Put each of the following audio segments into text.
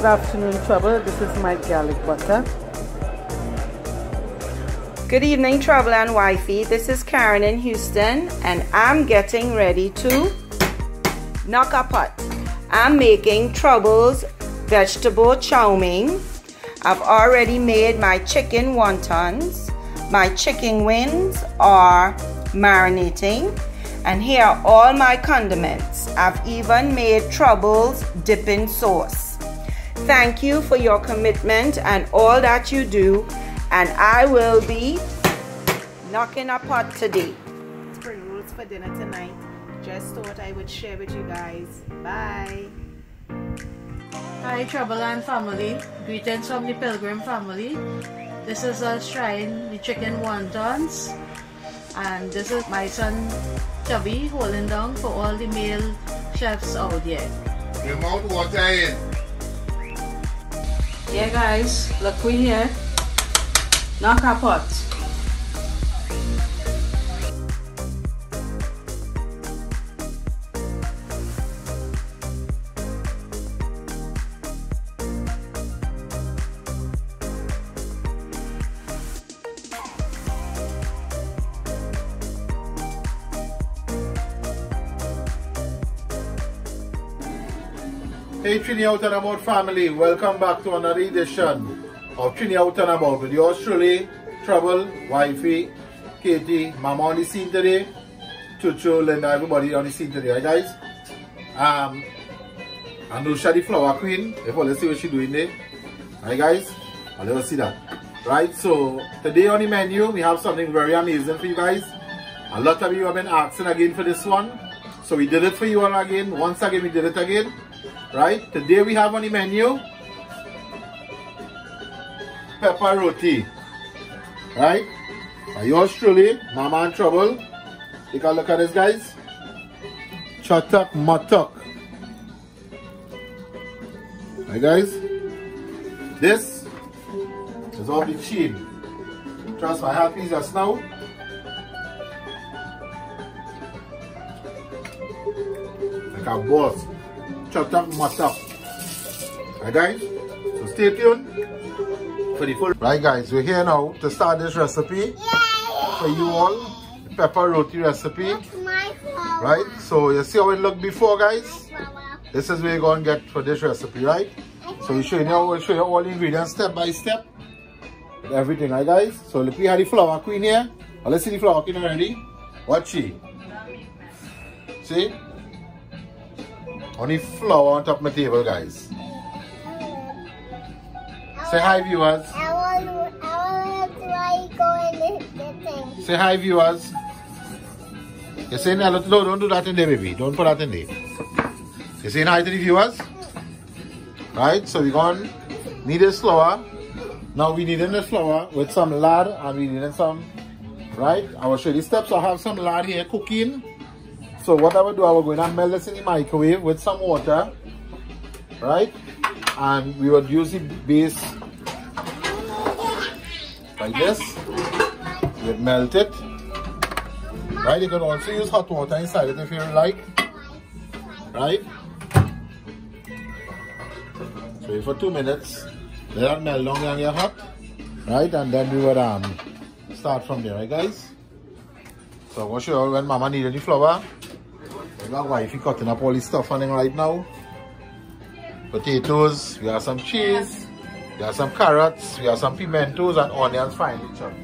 Good afternoon, Trouble. This is my garlic butter. Good evening, Trouble and Wifey. This is Karen in Houston, and I'm getting ready to knock a pot. I'm making Trouble's vegetable chow mein. I've already made my chicken wontons. My chicken wings are marinating. And here are all my condiments. I've even made Trouble's dipping sauce. Thank you for your commitment and all that you do. And I will be knocking a pot today. Spring rolls for dinner tonight. Just thought I would share with you guys. Bye. Hi Trouble and family. Greetings from the Pilgrim family. This is us trying the chicken wontons. And this is my son Chubby holding down for all the male chefs out there. Your mouth water in. Yeah guys, look we here. Knock our pot. Trini Out and About family, welcome back to another edition of Trini Out and About with yours truly, Trouble, Wifey, Katie, Mama on the scene today, Chuchu, Linda, everybody on the scene today, right guys? Um, and Nusha the flower queen, let's see what she doing there. Right guys? Let us see that. Right, so today on the menu, we have something very amazing for you guys. A lot of you have been asking again for this one. So we did it for you all again. Once again, we did it again right? Today we have on the menu pepper roti, right? By yours truly, Mama in Trouble. Take a look at this, guys. Chatak matak. Right, guys? This is all the cheap. Trust my happy just now. Like a boss chopped up masak. Right guys? So stay tuned for the full. Right guys, we're here now to start this recipe for you all. Pepper roti recipe. Right? So you see how it looked before guys? This is where you're going to get for this recipe, right? So we show you now, we'll show you all the ingredients step by step. Everything, right guys? So look, we have the flour queen here. Well, let's see the flour queen already. Watch she? See? Only flour on top of my table, guys. Say hi, viewers. I want, I want to try going the thing. Say hi, viewers. You're saying hello? No, don't do that in there, baby. Don't put that in there. You saying hi to the viewers? Right, so we're going to need this flour. Now we need this flour with some lard and we need some, right? I will show you the steps. I have some lard here cooking. So what I will do, I will go in and melt this in the microwave with some water, right? And we would use the base like this. We would melt it, right? You can also use hot water inside it if you like, right? So for two minutes, let that melt long and get hot, right? And then we would um start from there, right, guys? So I'm to when Mama needed the flour. We got wifey cutting up all this stuff on it right now. Potatoes, we have some cheese, we have some carrots, we have some pimentos and onions finely chopped.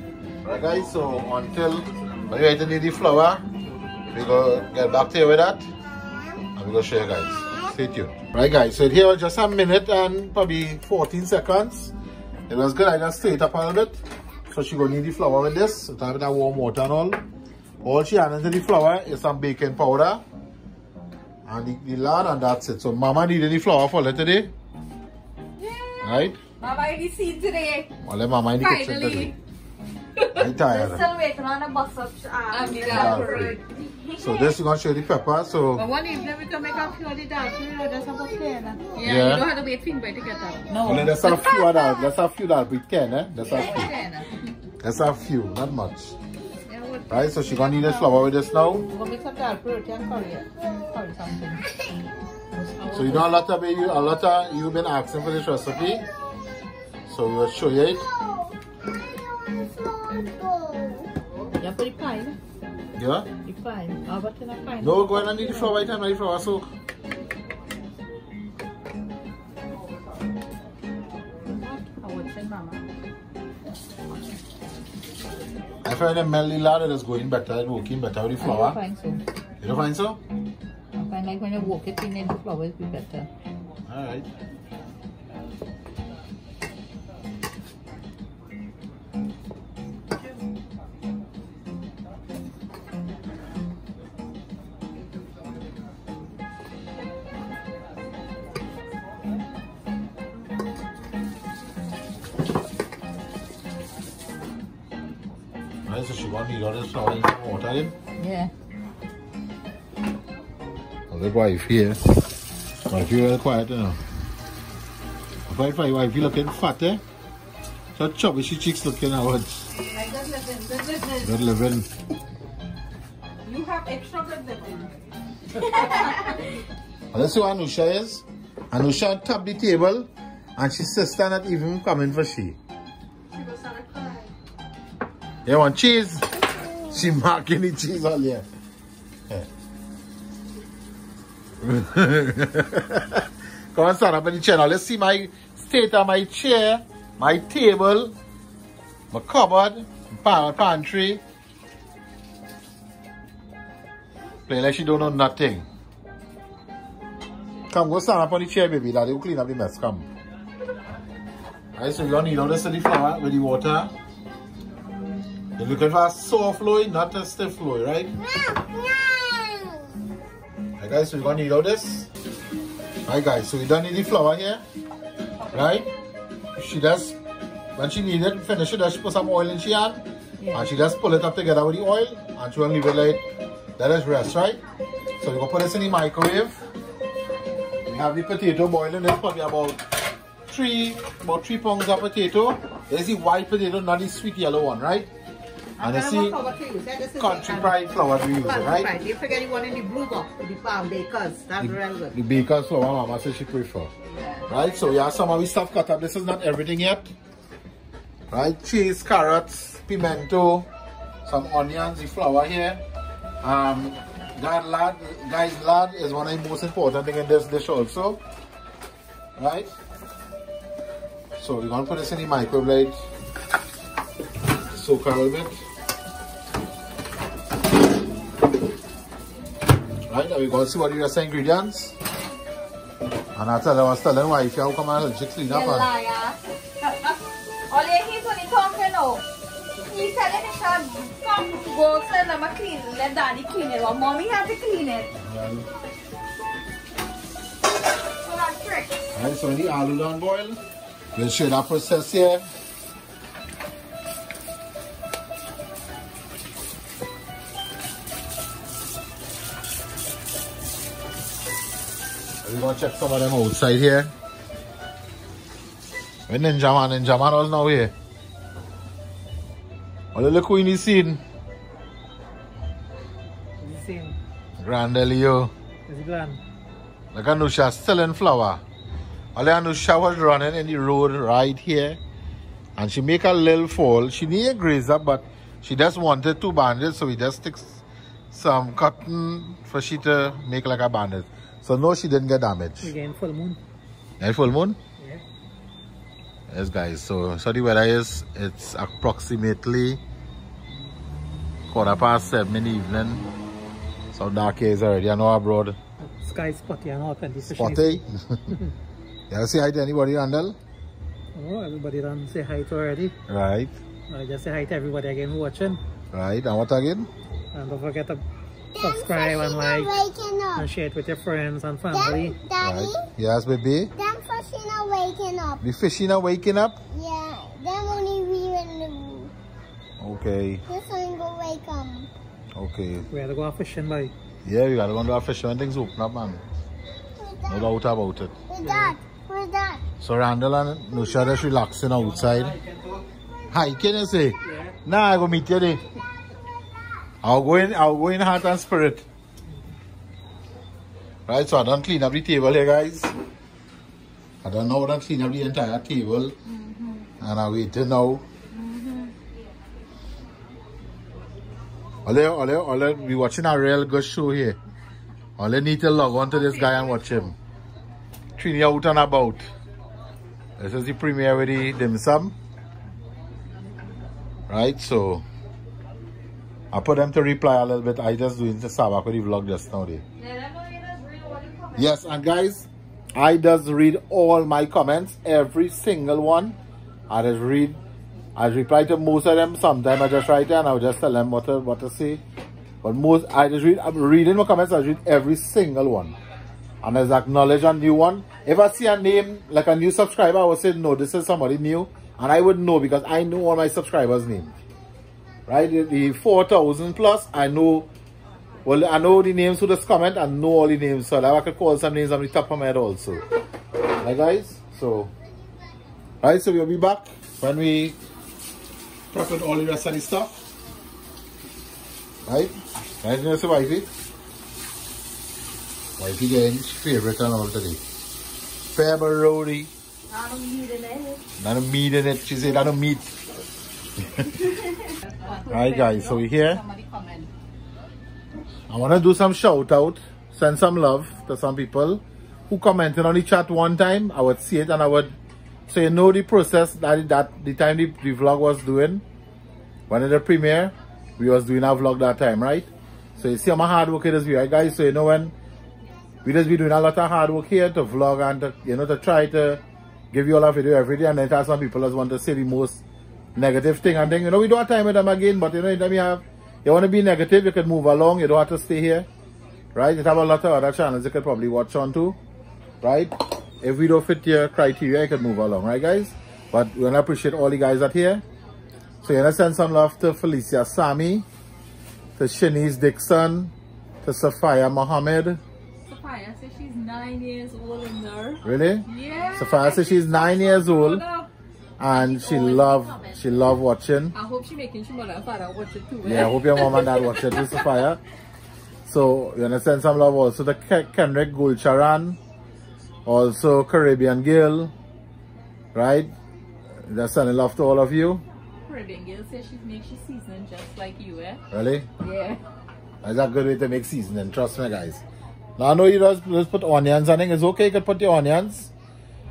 Right guys, so until when you need the flour, we go get back to you with that. And we go show you guys. Stay tuned. Right guys, so here just a minute and probably 14 seconds. It was good, I just stir it up a little bit. So she gonna need the flour with this, with that warm water and all. All she added into the flour is some baking powder and the, the lard and that's it. So mama needed the flour for it today. Yeah. Right? Mama in the scene today. Well, mama in the kitchen Finally. today. I'm tired. Still waiting on a bus up. Um, the dal Dalford. So this is gonna show the pepper. So But one evening we can make a few of the dal you know, just about ten. Yeah, Yeah. you don't have to wait for anybody to get up. No. only there's a few of that. There's a few that we can, eh? There's a few. Ten. There's a few, not much. Right? So she gonna need this flour with this now. We're gonna make some dal roti and curry. Curry something. So you know a lot of you, a lot of you been asking for this recipe. So we will show you it. Yeah, put the pine. Yeah. The pine. How oh, about in a pine? No, go ahead and eat the flour by time I flour soak. I would say, Mama. I find a melody ladder is going better, it's working better with the I don't find so. You don't find so? I find like when you walk it in, the flowers be better. Alright. Right, so she want to need all this flour in water in. Yeah. Oh, the wife here. Wife, you're real quiet, you know. Wife, wife, wife, you looking fat, eh? So chubby, she cheeks looking out. Like that living, that living. Good living. You have extra good living. And that's who Anusha is. Anusha on top the table, and she sister not even coming for she. You want cheese? She marking the cheese all here. Come on, stand up in the chair. Let's see my state of my chair, my table, my cupboard, my pantry. Play like she don't know nothing. Come, go stand up on the chair, baby. Daddy will clean up the mess. Come. Alright, so you don't need all this of the flour with the water. You're looking for a soft flow, not a stiff flow, right? Alright, guys, so we're gonna need all this. Alright, guys, so we don't need the flour here, right? She just, when she need it, finish it, she put some oil in she hand, Yeah. and she just pull it up together with the oil, and she will leave it like, let it rest, right? So we're gonna put this in the microwave. We have the potato boiling. There's probably about three, about three pounds of potato. There's the white potato, not the sweet yellow one, right? And you see country pride flour we use, right? Right. You forget the one in the blue box, the palm bakers. That's real good. The baker's flour, mama says she prefer. Right, so have some of the stuff cut up. This is not everything yet. Right, cheese, carrots, pimento, some onions, the flour here. Um, that lard, guys, lard is one of the most important thing in this dish also. Right? So we're gonna put this in the microwave, soak a little bit. Right, now we're gonna see what the rest ingredients. And I tell her, I was telling wife, how come I just clean up and liar. All he's only talking now. He said that he should come to work so let me clean, let daddy clean it. Well, mommy has to clean it. So that's trick. Right, so when the aloo done boil, we'll show that process here. We're gonna check some of them outside here. When Ninja Man, Ninja Man was now here. Oh, look who in the scene. Same. Grand Elio. It's grand. Like Anusha selling flour. Only Anusha was running in the road right here. And she make a little fall. She need a grazer, but she just wanted two bandits, so we just stick some cotton for she to make like a bandit. So no, she didn't get damaged. Again, full moon. Right, full moon? Yeah. Yes, guys. So, so the weather is, it's approximately quarter past seven in the evening. So dark is already, I know abroad. Sky spotty and and the fishing is- Spotty. you ever say hi to anybody, Randall? Oh, everybody done say hi to already. Right, I just say hi to everybody again watching. right. And what again? And don't forget to subscribe and like waking up. and share it with your friends and family. Them, Daddy, Right. Yes, baby. them fishing are waking up. The fishing are waking up. Yeah, them only we in the room. Okay, This one go wake up. okay. We had to go out fishing by. Yeah, we gotta go out fishing when things open up, man. Who's No that? doubt about it. Who's that? Who's that? So Randall and Nusha just relaxing outside. Hi, can you say? Nah, I go meet you there. I'll go in, I'll go in heart and spirit. Right, so I don't clean up the table here, guys. I don't know done clean up the entire table. Mm-hmm. And I waiting now. Ole, ole, ole, we watching a real good show here. Ole need to log on to this guy and watch him. Trini out and about. This is the premiere with the dim sum. Right, so I put them to reply a little bit. I just doing the Sabbath with the vlog just now there. Yes, and guys, I just read all my comments, every single one. I just read, I reply to most of them. Sometimes I just write and I'll just tell them what to, what to say. But most, I just read, I'm reading my comments, I read every single one. And as acknowledge a new one. If I see a name, like a new subscriber, I will say, no, this is somebody new. And I would know because I know all my subscribers' name. Right? The, the 4,000 plus, I know well, I know the names to this comment and know all the names, so I could call some names on the top of my head also. Right, guys? So, right, so we'll be back when we prep with all the rest of the stuff. Right? Right, you know, wifey? Wifey getting favorite and all today. February. I don't need it. Not a meat in it. She said, not a meat. Alright, guys, so we're here. I want to do some shout out, send some love to some people who commented on the chat one time. I would see it and I would so you know the process that that the time the, the vlog was doing when it the premiere we was doing our vlog that time right? So you see how my hard work it is right guys. So you know when we just be doing a lot of hard work here to vlog and to, you know to try to give you all a video every day. And then some people just want to say the most negative thing. And then you know we don't have time with them again but you know anytime you have you want to be negative you can move along. You don't have to stay here. Right? You have a lot of other channels you could probably watch on too. Right? If we don't fit your criteria you can move along. Right guys? But we want to appreciate all the guys that here. So you want to send some love to Felicia Sami to Shanice Dixon to Sophia Mohammed. Sophia says she's nine years old in there. really? Yeah. Sophia says she's nine years old and she love she love watching I hope she's making sure that father watch it too. Yeah, I hope your mom and dad watch it too, Sophia. So, you wanna send some love also to Ke- Kendrick Gulcharan, also Caribbean Girl, right? Just sending love to all of you. Caribbean girl says she makes she seasoning just like you, eh? Really? Yeah. That's a good way to make seasoning, trust me guys. Now I know you just, just put onions on it. It's okay, you can put the onions.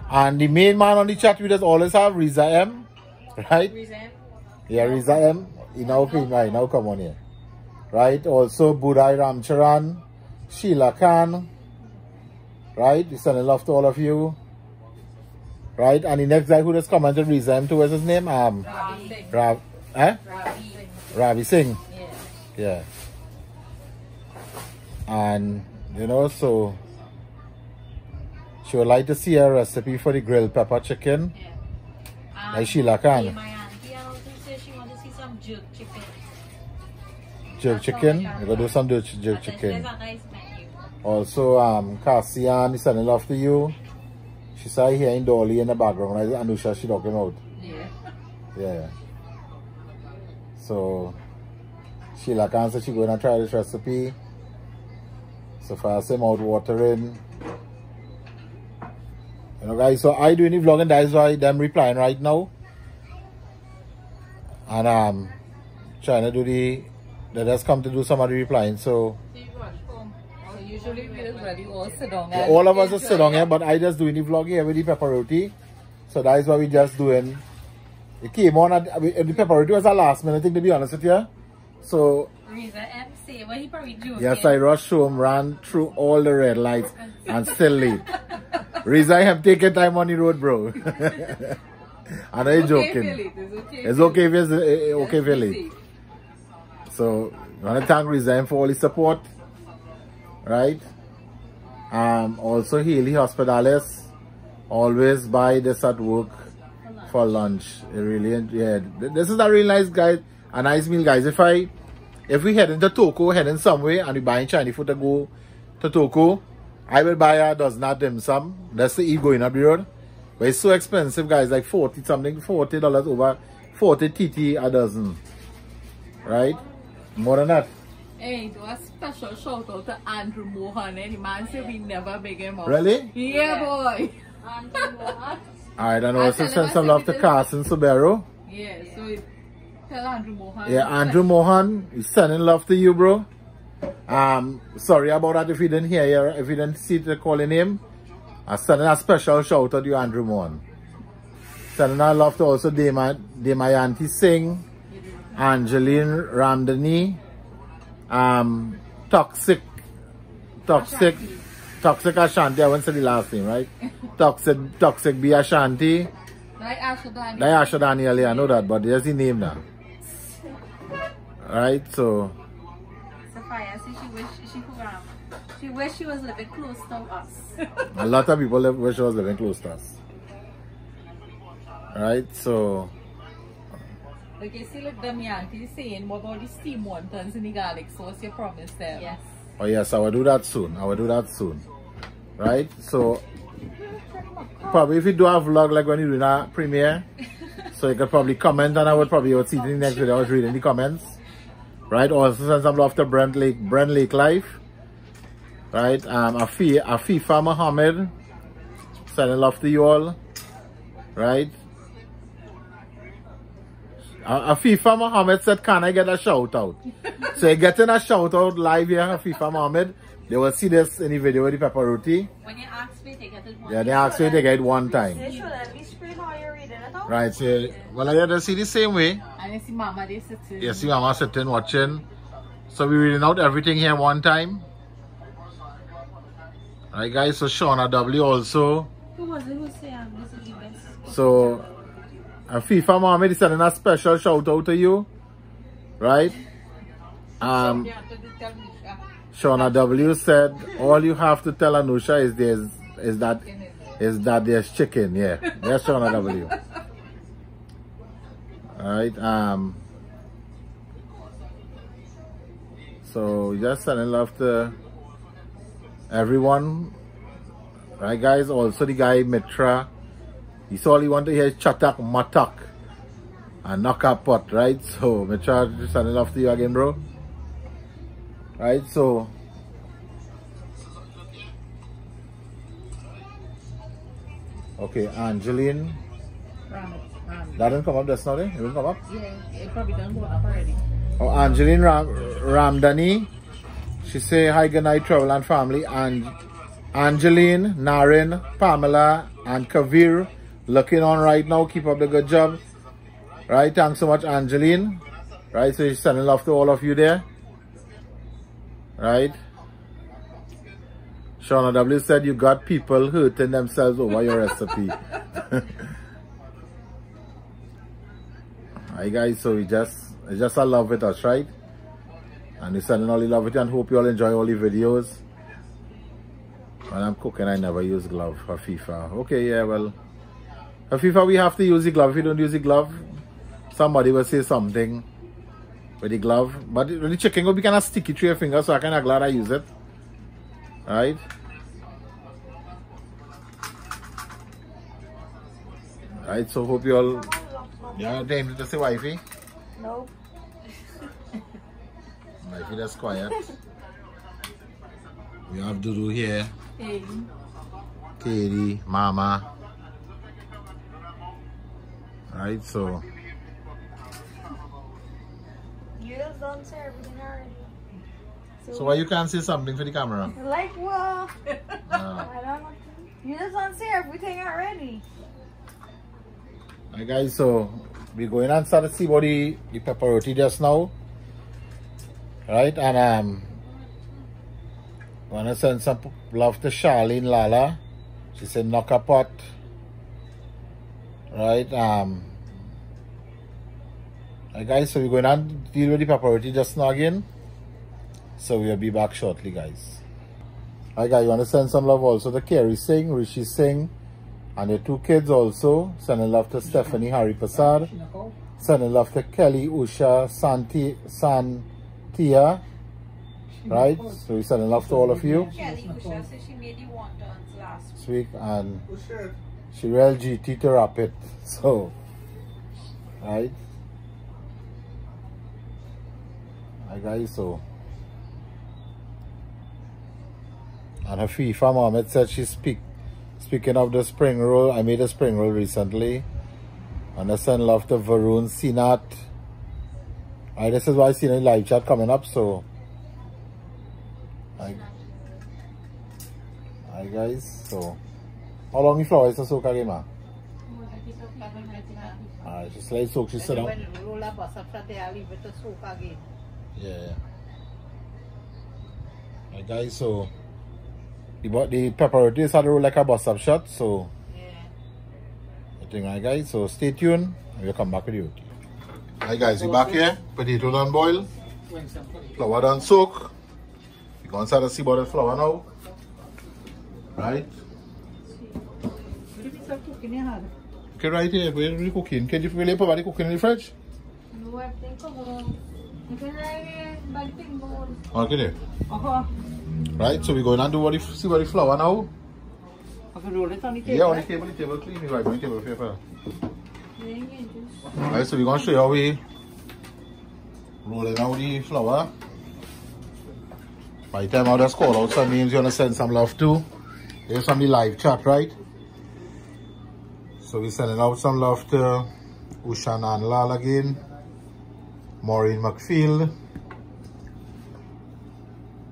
And the main man on the chat with us always have Riza M. Right? Reason? Yeah, Riza M. You now pay right now come on here. Right? Also Budai Ramcharan, Sheila Khan. Right? We sending love to all of you. Right? And the next guy who just commented Riza M to what's his name? Um Ravi. Rav eh? Ravi. Ravi Singh. Yeah. Yeah. And you know, so she would like to see a recipe for the grilled pepper chicken. Yeah. Like Sheila Khan. My auntie also says she wants to see some jerk chicken. Jerk chicken. We're gonna do some jerk, jerk chicken. nice. Also, um, Cassian is sending love to you. She saw here in Dolly in the background. I Anusha, she talking out. Yeah. Yeah. So, Sheila Khan said she gonna try this recipe. So far, say mouth watering. You know, guys. So I doing the vlog, and that's why them replying right now. And um, trying to do the. They just come to do some of the replying. So See, rush home. So usually we just ready all sit down. yeah, all of us are sit down here, but I just doing the vlog here with the pepper roti. So that is what we just doing. It came on at, the pepper roti was a last minute thing to be honest with you. So Reza MC, well he probably joking. Yes, I rushed home, ran through all the red lights and still late. Riza, I have taken time on the road, bro. I know you're joking. It's okay. It's okay if it's eh, eh, okay if you're late. So, I want to thank Riza for all his support. Right? Um, also, Haley Hospitales. Always buy this at work for lunch. It really, yeah. This is a really nice guy, a nice meal, guys. If I, if we head into Toco, heading somewhere, and we buying Chinese food to go to Toco, I will buy a dozen of dim sum. That's the ego in up the road. But it's so expensive, guys. Like 40 something, $40 over 40 TT a dozen. Right? More than that. Hey, do a special shout out to Andrew Mohan. Eh? The man said we never big him up. Really? Yeah, boy. Andrew Mohan. Alright, and I also tell him send I some love to it is- Carson Subaru. Yeah, so tell Andrew Mohan. Yeah, Andrew Mohan, he's sending love to you, bro. Um, sorry about that if you didn't hear you, if you didn't see the calling him. I'm sending a special shout out to you, Andrew Mohan. Sending a love to also Dema, Demayanti Singh, Angeline Ramdani, um, Toxic, Toxic, Toxic Ashanti, I won't say the last name, right? Toxic, Toxic B Ashanti. Like Asha Dani. Dayasha Daniel, I know that, but there's the name now. Right, so Sophia said she wish she could um, she wish she was living close to us. a lot of people live, wish I was living close to us. Right, so like you see like Damianti saying what about the steam wontons in the garlic sauce you promised them. Yes. oh yes, I will do that soon. I will do that soon. Right, so probably if you do a vlog like when you do a premiere, so you could probably comment and I would probably would see the next video. I was reading the comments. Right, some love to Brent Lake, Brent Lake Life. Right, um, Afi, Afifa Muhammad, sending love to you all. Right. Uh, Afifa Muhammad said, can I get a shout out? so you're getting a shout out live here, Afifa Muhammad. They will see this in the video with the pepper roti. When you ask me to get it one Yeah, they asked me to get it one time. Right, so, well, I had to see the same way. And you see Mama they sitting. You see Mama sitting watching. So we're reading out everything here one time. Alright guys, so Shauna W also. Who was it who said um, this is the best? So and FIFA Mohammed is sending a special shout out to you. Right? Um Shauna W said all you have to tell Anusha is there's is that is that there's chicken, yeah. Yes, Shauna W. Alright, um so just sending love to everyone. Right guys, also the guy Mitra. He's all he want to hear is chatak matak and knock up pot, right? So Mitra just sending love to you again, bro. Right, so Okay, Angeline. Ram. That didn't come up just now, eh? It didn't come up? Yeah, it probably done go up already. Oh, Angeline Ram Ramdani. She say hi, good night, Trouble and family. And Angeline, Naren, Pamela, and Kavir looking on right now. Keep up the good job. Right, thanks so much, Angeline. Right, so she's sending love to all of you there. Right. Shauna W said you got people hurting themselves over your recipe. Hi guys, so we just it's just a love with us, right? And we sending all the love you and hope you all enjoy all the videos. When I'm cooking, I never use glove for FIFA. Okay, yeah, well, for FIFA we have to use the glove. If you don't use the glove, somebody will say something with the glove. But when the chicken will be kind of sticky to your finger, so I kind of glad I use it. Right? Right, so hope you all. Yeah, Dame, to say wifey. Nope. Wifey, that's quiet. We have Dudu here. Hey. Katie, Mama. Right, so You just don't say everything already. so why you can't say something for the camera? Like what? Uh, I don't know. You just don't say everything already. Alright guys, so we're going and start to see what the, the pepper roti just now. Right, and um wanna send some love to Charlene Lala. She said knock a pot. Right, um Alright guys, so we're going to deal with the pepper roti just now again. So we'll be back shortly guys. Alright guys, you wanna send some love also to Carrie Singh, Rishi Singh, and the two kids also, sending love to Stephanie Harry Pasar, sending love to Kelly Usha Santi, Santia, right? So we sending love to all of you. She made last week. And she real GT to wrap it. So, right? I guys, so. And her FIFA Mohammed said she speak speaking of the spring roll, I made a spring roll recently. And I send love to Varun Sinat. Alright, this is why I see a live chat coming up, so Hi. Hi guys, so how long the flour is to soak again, ma? Alright, just let it soak, she sit down. Ah. Roll up or something, I leave it to soak again. Yeah. Alright guys, so the, bu- the pepper roti is had to roll like a bus up shot, so Yeah. I think alright guys, so stay tuned and we'll come back with you. Alright guys, we back here. Potato done boil. Flour done soak. You go inside and see about the flour now. Right? Okay, right here. Where are you cooking? Can you really put the cooking in the fridge? No, everything covered. You can write by thing bowl. Okay there. Uh-huh. Right, so we're going to do what the, see what the flour now. I can roll it on the table. Yeah, on the table, the table clean. You right, on the table paper. Right, so we're going to show you how we rolling out the flour. By the time I just call out some names you want to send some love to. Here's some of the live chat, right? So we're sending out some love to Ushan Anlal again, Maureen McField,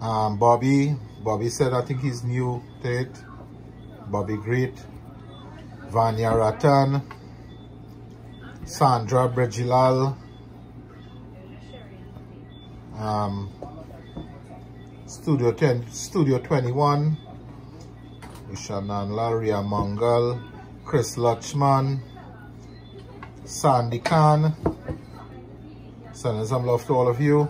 um, Bobby. Bobby said I think he's new to it. Bobby Great, Vanya Ratan, Sandra Brejilal, um, Studio 10, Studio 21, Ushanan Laria Mangal, Chris Lutchman, Sandy Khan, sending some love to all of you.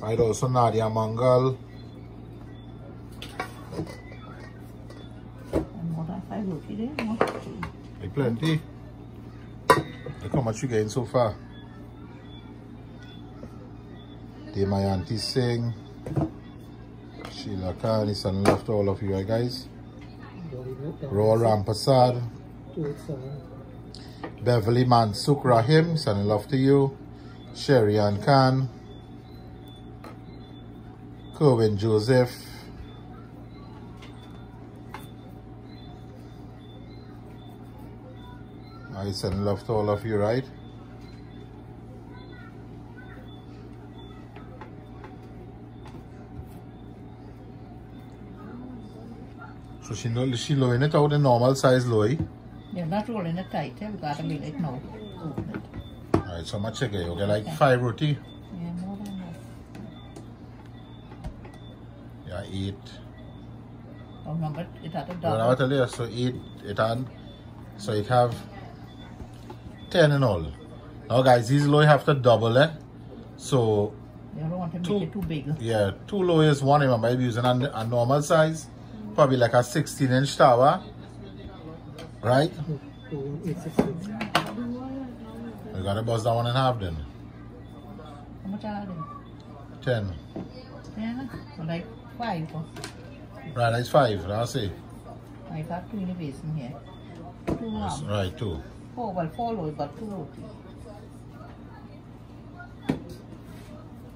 Right, also Nadia Mangal, Like plenty. Look how much you getting so far. Dear my auntie Singh, Sheila Khan, is love to all of you right, guys. Raw Rampasad, Beverly Mansuk Rahim, sending love to you. Sherry Ann Khan, Kerwin Joseph, I send love to all of you, right? So she know she lowing it out in normal size low. You're not rolling it tight, eh? We gotta be like no. Alright, so much again. You get like five roti. Yeah, eight. Oh, remember, it had a Well, I'll tell you, so eight it had so it have ten in all. Now guys, these low you have to double it. So You don't want to make Two. it too big. Yeah, two low is one. Remember, I'm using a, a normal size, probably like a 16 inch tower, right? We gotta bust that one in half then. How much are they? 10. Yeah, well, like five. oh. Right, that's five. That's it. I got two in the basin here. Two um, Right, two. four, well, four loads, but two roti.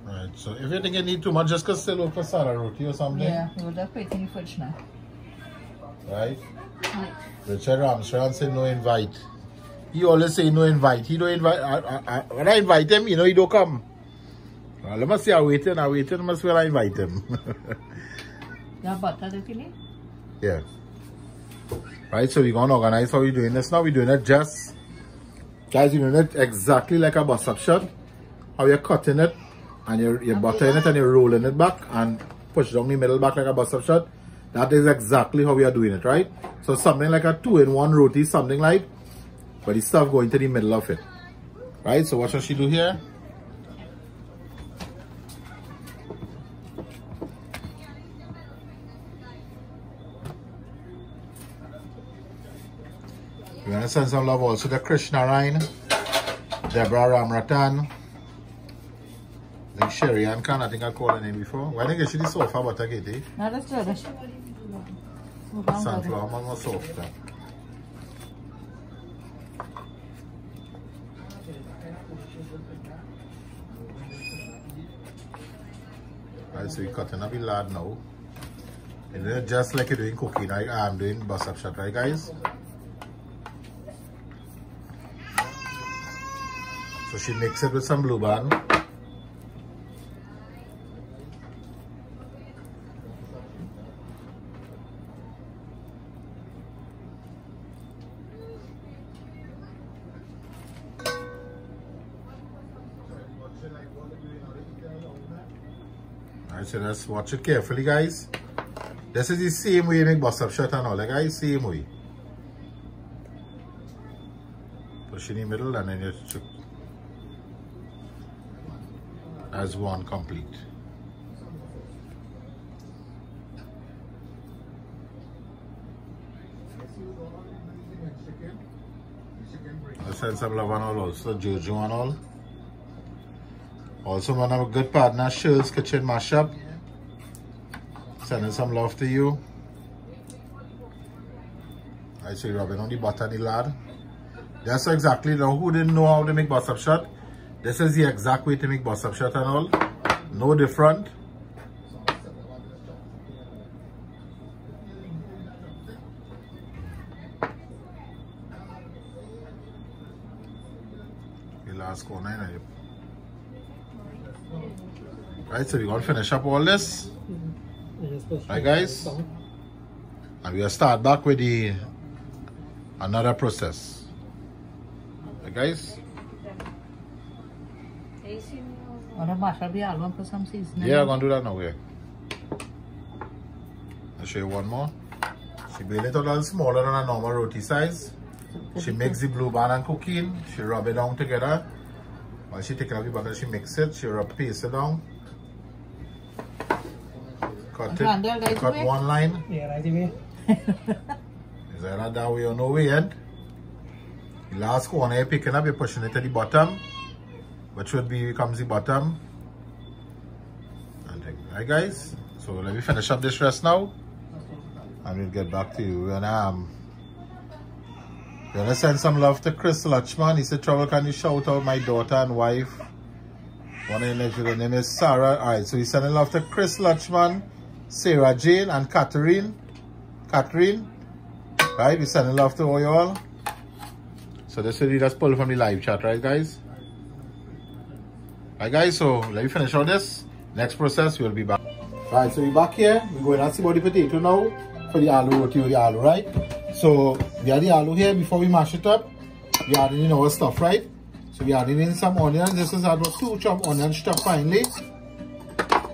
Right, so if you think you need too much, just go still look for salad roti or something. Yeah, we will just put it in the fridge now. Right? Right. Richard Armstrong said no invite. He always say no invite. He don't invite. I, I, I, when I invite him, you know, he don't come. Well, let me see. I waiting. I waiting. Must well I invite him. You have butter, the yeah. Right. So we're gonna organize how we're doing this. Now we're doing it just, guys. you're doing it exactly like a bus up shot. How you're cutting it, and you're you're buttering it, and you're rolling it back, and push down the middle back like a bus up shot. That is exactly how we are doing it, right? So something like a two-in-one roti, something like, but the stuff going to the middle of it, right? So what should she do here? Gonna send some love also to Krishna Ryan, Deborah Ramratan, I think Sherry Ann Khan, I think I called her name before. Why didn't get she the sofa butter, Katie? No, that's good. Sunflower man was soft. Alright, so you cutting a bit lard now. And then just like you're doing cooking, like I'm doing bus up shot, right guys? So she mix it with some blue band. Alright, so let's watch it carefully, guys. This is the same way you make bus up shot and all, like guys, same way. Push in the middle and then you as one complete. I send some all also, Jojo and all. Also one of a good partner, Shirl's Kitchen Mashup. Sending some love to you. I see rubbing on the butter the lad. That's exactly now who didn't know how to make bus up shot. This is the exact way to make bus up shot and all. No different. The last corner. you Right, so we're gonna finish up all this. Right guys? And we'll start back with the another process. Right guys? Wanna mash up the almond for some seasoning? Yeah, I'm gonna do that now. Yeah. I'll show you one more. She build it a little smaller than a normal roti size. She makes the blue band and cooking. She rub it down together. While she taking out the butter, she mix it. She rub paste it down. Cut it. right Cut away? one line. Yeah, right away. Is that that way or no way yet? The last corner you're eh, picking up, you're pushing it to the bottom. Which would be becomes the bottom. And then, right guys? So let me finish up this rest now. And we'll get back to you. And um we're gonna send some love to Chris Lutchman. He said, Trouble, can you shout out my daughter and wife? One of them, the name is Sarah. Alright, so he's sending love to Chris Lutchman, Sarah Jane, and Catherine. Catherine. Right, we sending love to all y'all. So this be just pulled from the live chat, right guys? Right guys, so let me finish all this. Next process, we'll be back. Right, so we're back here. We're going to see about the potato now for the aloo roti or the aloo, right? So we have the aloo here before we mash it up. We are adding in our stuff, right? So we are adding in some onions. This is about two chopped onions chopped finely.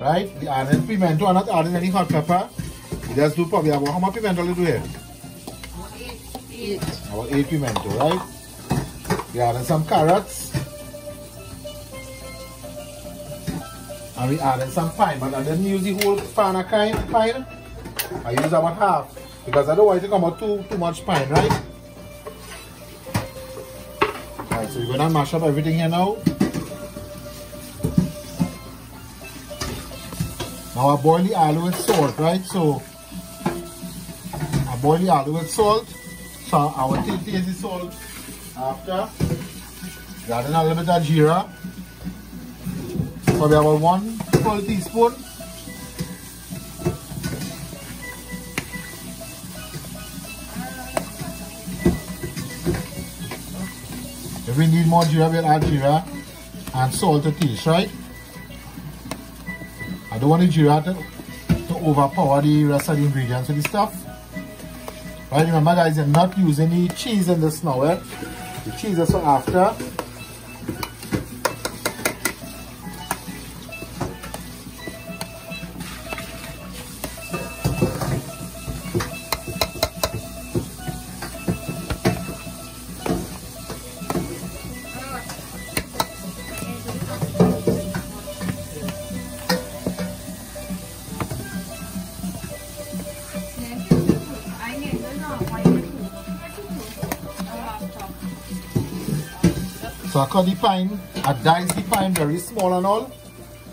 Right? We adding pimento. I'm not adding any hot pepper. We just do probably about how much pimento we do here? About eight pimento, right? We adding some carrots. And we adding some pine, but I didn't use the whole pan of kind pine. I use about half because I don't want it to come out too too much pine, right? Alright, so we're gonna mash up everything here now. Now I boil the aloo with salt, right? So I boil the aloo with salt. So I will take the salt after. We add in a little bit of jeera. Probably about one full teaspoon. If we need more jeera, we'll add jeera and salt to taste, right? I don't want the jeera to, to overpower the rest of the ingredients of the stuff. Right, remember guys, you're not using the cheese in this now, eh? The cheese is for after. So I cut the pine, I dice the pine very small and all.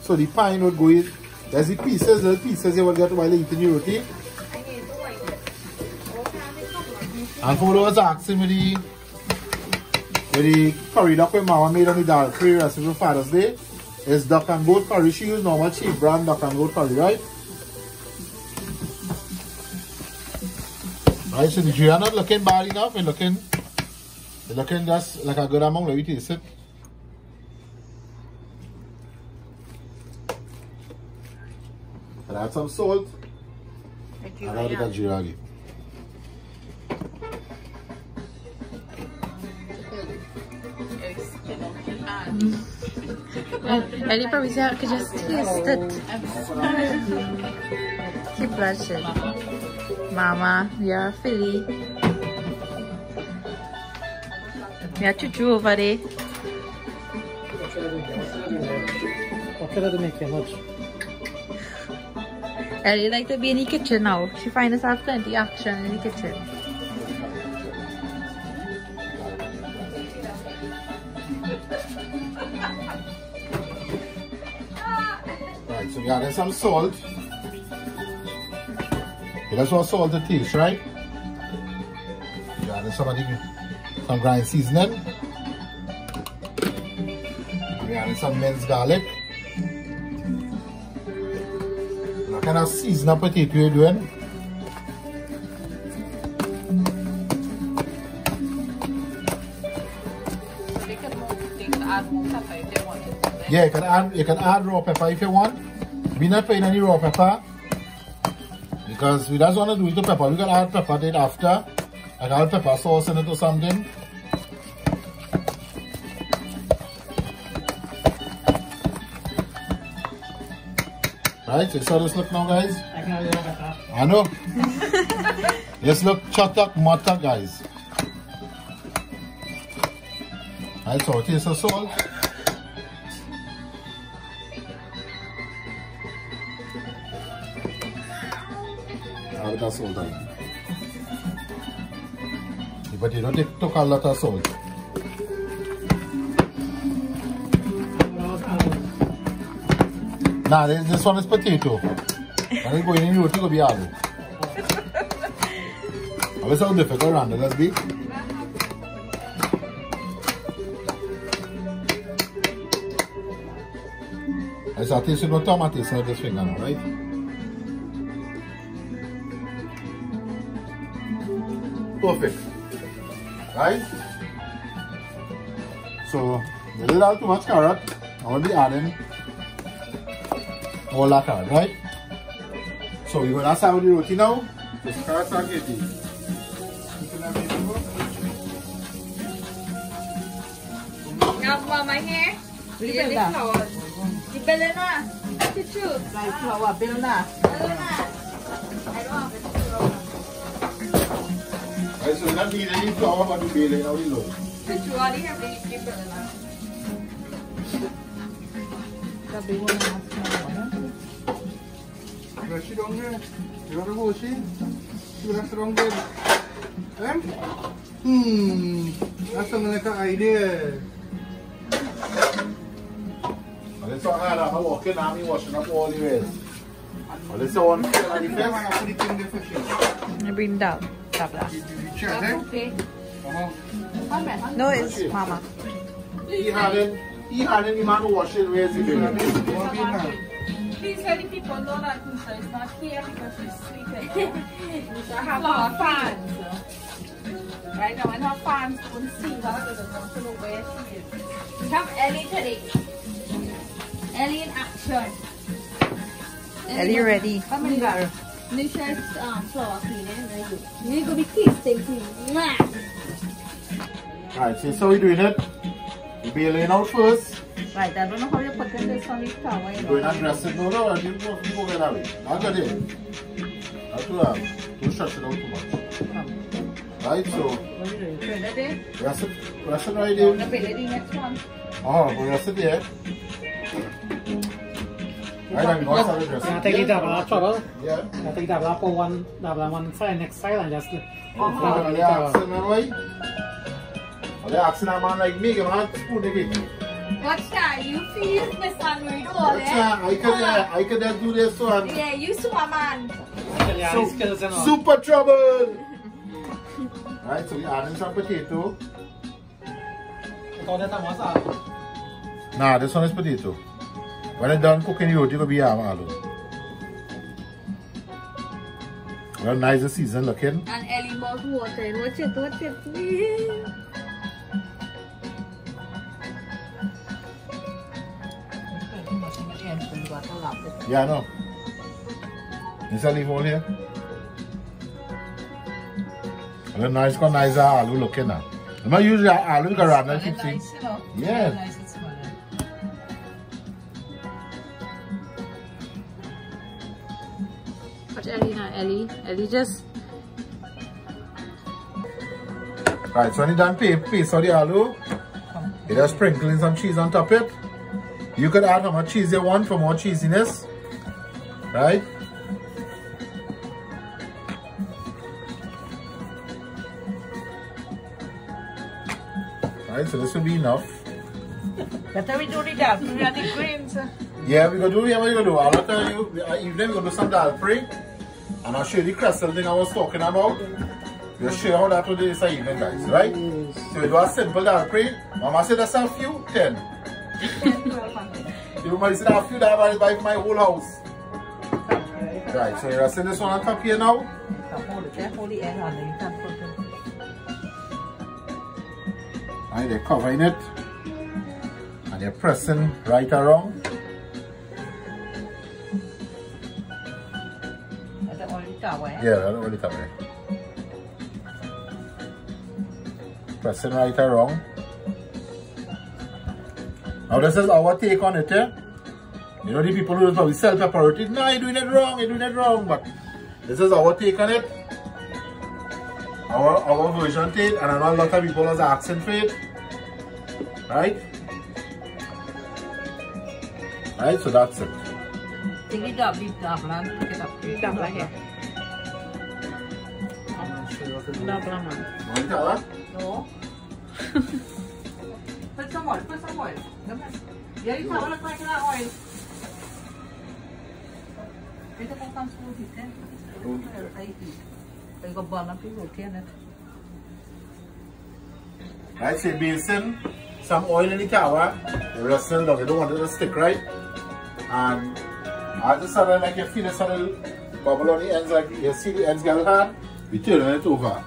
So the pine would go in, there's the pieces, little pieces you will get while eating your roti. And for those asking me the, the curry duck with mama made on the dal curry recipe for Father's Day, is duck and goat curry. She use normal cheap brand duck and goat curry, right? Right, so the are not looking bad enough. It's looking, it's looking just like a good amount. Let me taste it. And add some salt. And add the Jiragi. Ellie probably said I could just taste it. Keep blushing. Mama, you're a filly. Yeah, chuchu over there. What should I make you much? Ellie like to be in the kitchen now. She finds herself plenty action in the kitchen. Right, so we added some salt. Okay, that's what salt it tastes, right? We added some of the some grind seasoning. We added some minced garlic. What kind of season of potato you doing? Yeah, you can add you can add raw pepper if you want. We're not putting any raw pepper because we just want to do it to pepper. We can add pepper to it after. Like add pepper sauce in it or something. Right, so you saw this look now guys? I can have it better. I know. Let's look chatak matak guys. Right, so taste the salt. Add the salt in. But you don't take took a lot of salt. Nah, this, this one is potato. And it's going in roti go be aloo. Always sound difficult, Randall, let's be. I start tasting no tomatoes in this finger right? Perfect. Right? So, a little too much carrot. I will be adding all that carrot, right? So we're gonna start with the roti now. Just carrot spaghetti. Now, mama here. Really flowers. The banana. Chuchu. Like flour, banana. Banana. To eat the banana. The big one and the small one. Brush it on there. You want to wash it? You brush it on there. Eh? Hmm. That sounds like an idea. And this one had a walking army washing up all the ways. And this one fell on the That one I fence. put it in there for sure. I bring down. Tabla. Did you check it? Okay. Mama. No, it's mama. He hadn't, he hadn't the man washing where's the You want baby. this? You want it now? Please let the people know that Musa is not here because she's sleeping. Musa have her fans. Right now, when her fans couldn't see her, they don't want to know where she is. We have Ellie today. Ellie in action. Ellie ready. Come in, Gara. Nisha's um. Very. You're going to be clean. Alright, so, so we're doing it. We baling out first. Right, I don't know how you put in this on the flower. You Going and dress it. No, no, you go, go get away. I'll get it. That's too um, Don't stretch it out too much. Right, so What are you doing? There. rest it, rest it right The there. belly, the next one. Oh, rest it there. Right, I'm going to start the Can I dressing. take it double of trouble? Yeah. Can I take double for one, double on one side, next side, and just Oh, are they asking me why? Are they asking a man like me, man, spoon the cake? Watch that. You feel Miss Anne That's uh, I could, uh, I could uh, do this one. Yeah, you Superman. Italian skills and all. Super trouble! right, so we adding some potato. Ikaw na tama sa akin. Nah, this one is potato. When it's done cooking, you you're gonna be um, aloo. Well, nice the season looking. And Ellie mouth watering. Watch it, watch it. Yeah, I know. that leave all here. Well, nice, got nice uh, aloo looking now. Remember usually aloo keep saying. Nice, you know. Yeah. Ellie now, Ellie. Ellie just Right, so when you done paste, paste out the aloo, you just sprinkle in some cheese on top of it. You could add how much cheese you want for more cheesiness. Right? Right, so this will be enough. Better we do the dal we and the grains. Yeah, we're gonna do yeah, what we're gonna do. I'll tell you uh, evening we're gonna do some dal puri. And I'll show you the crystal thing I was talking about. We'll show you how that will do this evening, guys, right? So we do a simple dal puri. Mama said that's a few, ten. You might say a few that I buy for my whole house. Right, so you're send this one on top here now. Hold the end on you can't put it. Right, they're covering it. And they're pressing right around. That's the only tower, eh? Yeah, that's already coming. Pressing right around. Now this is our take on it, eh? You know the people who probably sell pepper roti, no, you're doing it wrong, you're doing it wrong, but this is our take on it. Our our version to it, and I know a lot of people are asking for it. Right? Right, so that's it. Take it up, leave double and pick it up. Double here. Double man. It, huh? No. put some oil, put some oil. Yeah, you can look like that oil. Ito po kang eh. Pero ko ba na pilo kaya Right, you're some oil in the tawa, wrestling down, you don't want it to stick right. And as the sudden like you feel a sudden bubble on the ends, like you see the ends get hard, we turn it over.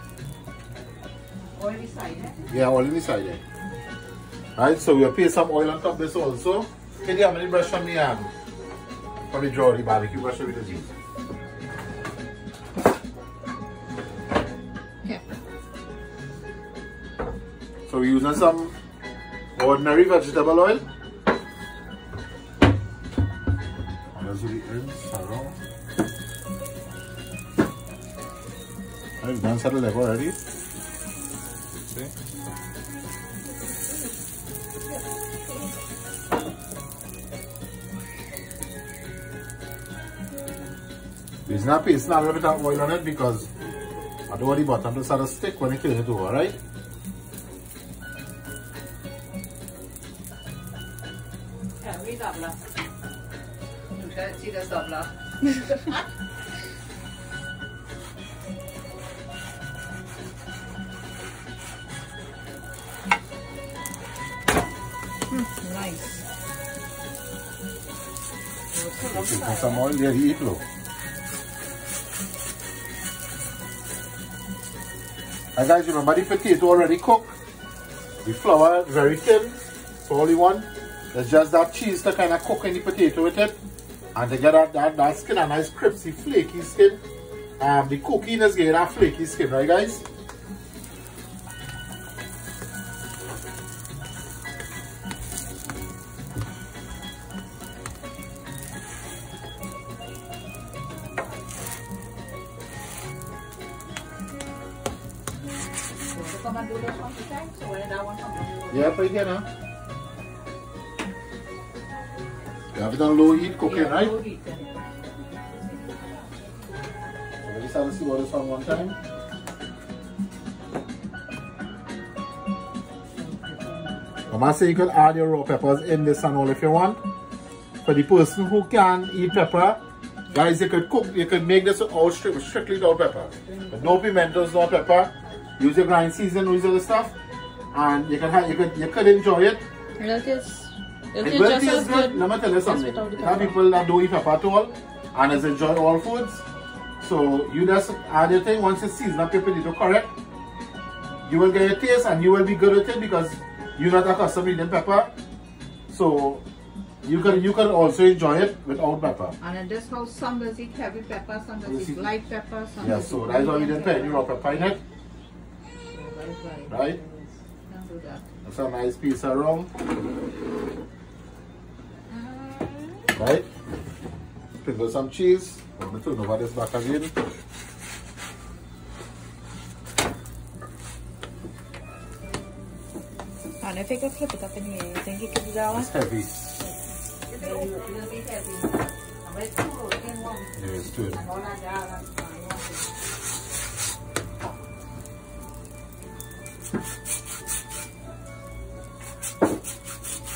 Oil inside eh. Yeah, oil inside the there. Right, so we'll put some oil on top of this also. Can you have any brush on the hand? Probably draw the barbecue brush with the juice. Yeah. So we're using some ordinary vegetable oil. ध्यान सारे लगो हरी पीसना पीसना अगर बेटा oil on it because other worry बात हमने सारा स्टिक होने के लिए तो हो राइट कभी दबला तू तो अच्छी दबला Put some oil there, heat low. And guys, remember the potato already cooked. The flour very thin. All you want is just that cheese to kind of cook in the potato with it. And to get that, that, that skin, a nice crispy, flaky skin. Um, the cooking is getting that flaky skin, right guys? So come and do this one time. So when that one comes. Yeah, right here now. You have it on low heat cooking, right? low heat, then. So let me start to see what this on one time. Mama say you can add your raw peppers in this and all if you want. For the person who can eat pepper, guys, you could cook, you could make this all strict, strictly without pepper. But no pimentos, no pepper. Use your grind season, use other stuff, and you can have, you could, you could enjoy it. It is. It It is will just taste good. good. Let me tell you something. without There are people that don't eat pepper at all and has enjoy all foods. So you just add your thing. Once you season up your potato correct, you will get your taste and you will be good with it because you're not accustomed to eating pepper. So you can you can also enjoy it without pepper. And in this house, some does eat heavy pepper, some does Yes, eat light pepper, some Yeah, so eat that's why we medium didn't put any raw pepper in it, Right, right. right? Don't do that. That's a nice piece of rum. Right? Sprinkle some cheese. I'm going to turn over this back again. And if I could flip it up in here, you think you could do that one? It's heavy. If it open,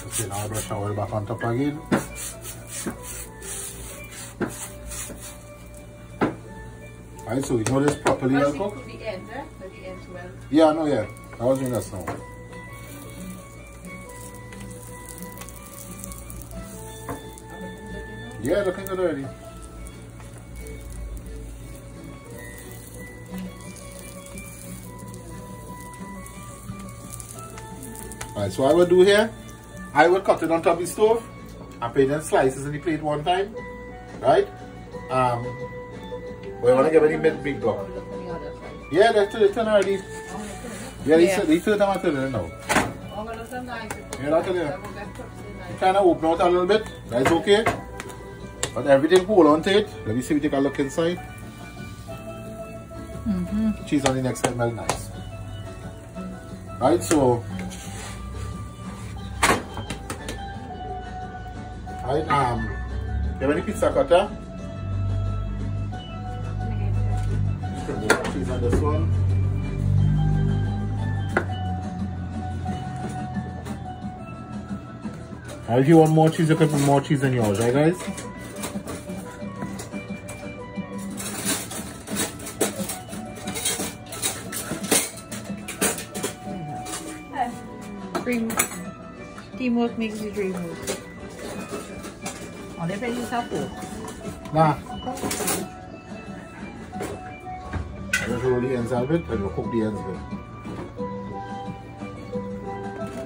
Okay, now brush our back on top again. Alright, so you know this properly, First, you Elko? the ends, eh? Well. Yeah, no, yeah. I was doing that now. Yeah, looking good already. Alright, so I will do here, I will cut it on top of the stove and put it in slices in the plate one time. Right? Um, we want to give it a bit big block. Look on the other side. Yeah, that's it, it's already. Yeah, Yeah. these these two tomatoes in it now. at it. Well, look at nice. Yeah, at it. That will get cooked in nice. Kind of open out a little bit. That's okay. But everything hold on to it. Let me see if we take a look inside. Mhm. Cheese on the next side smell nice. Right, so. Right, um, you have any pizza cutter? Cheese on this one. If you want more cheese, you can put more cheese in yours, right guys? Dream. Teamwork makes the dream work. They pay you some food. Nah. Just roll the ends of it and we'll cook the ends good.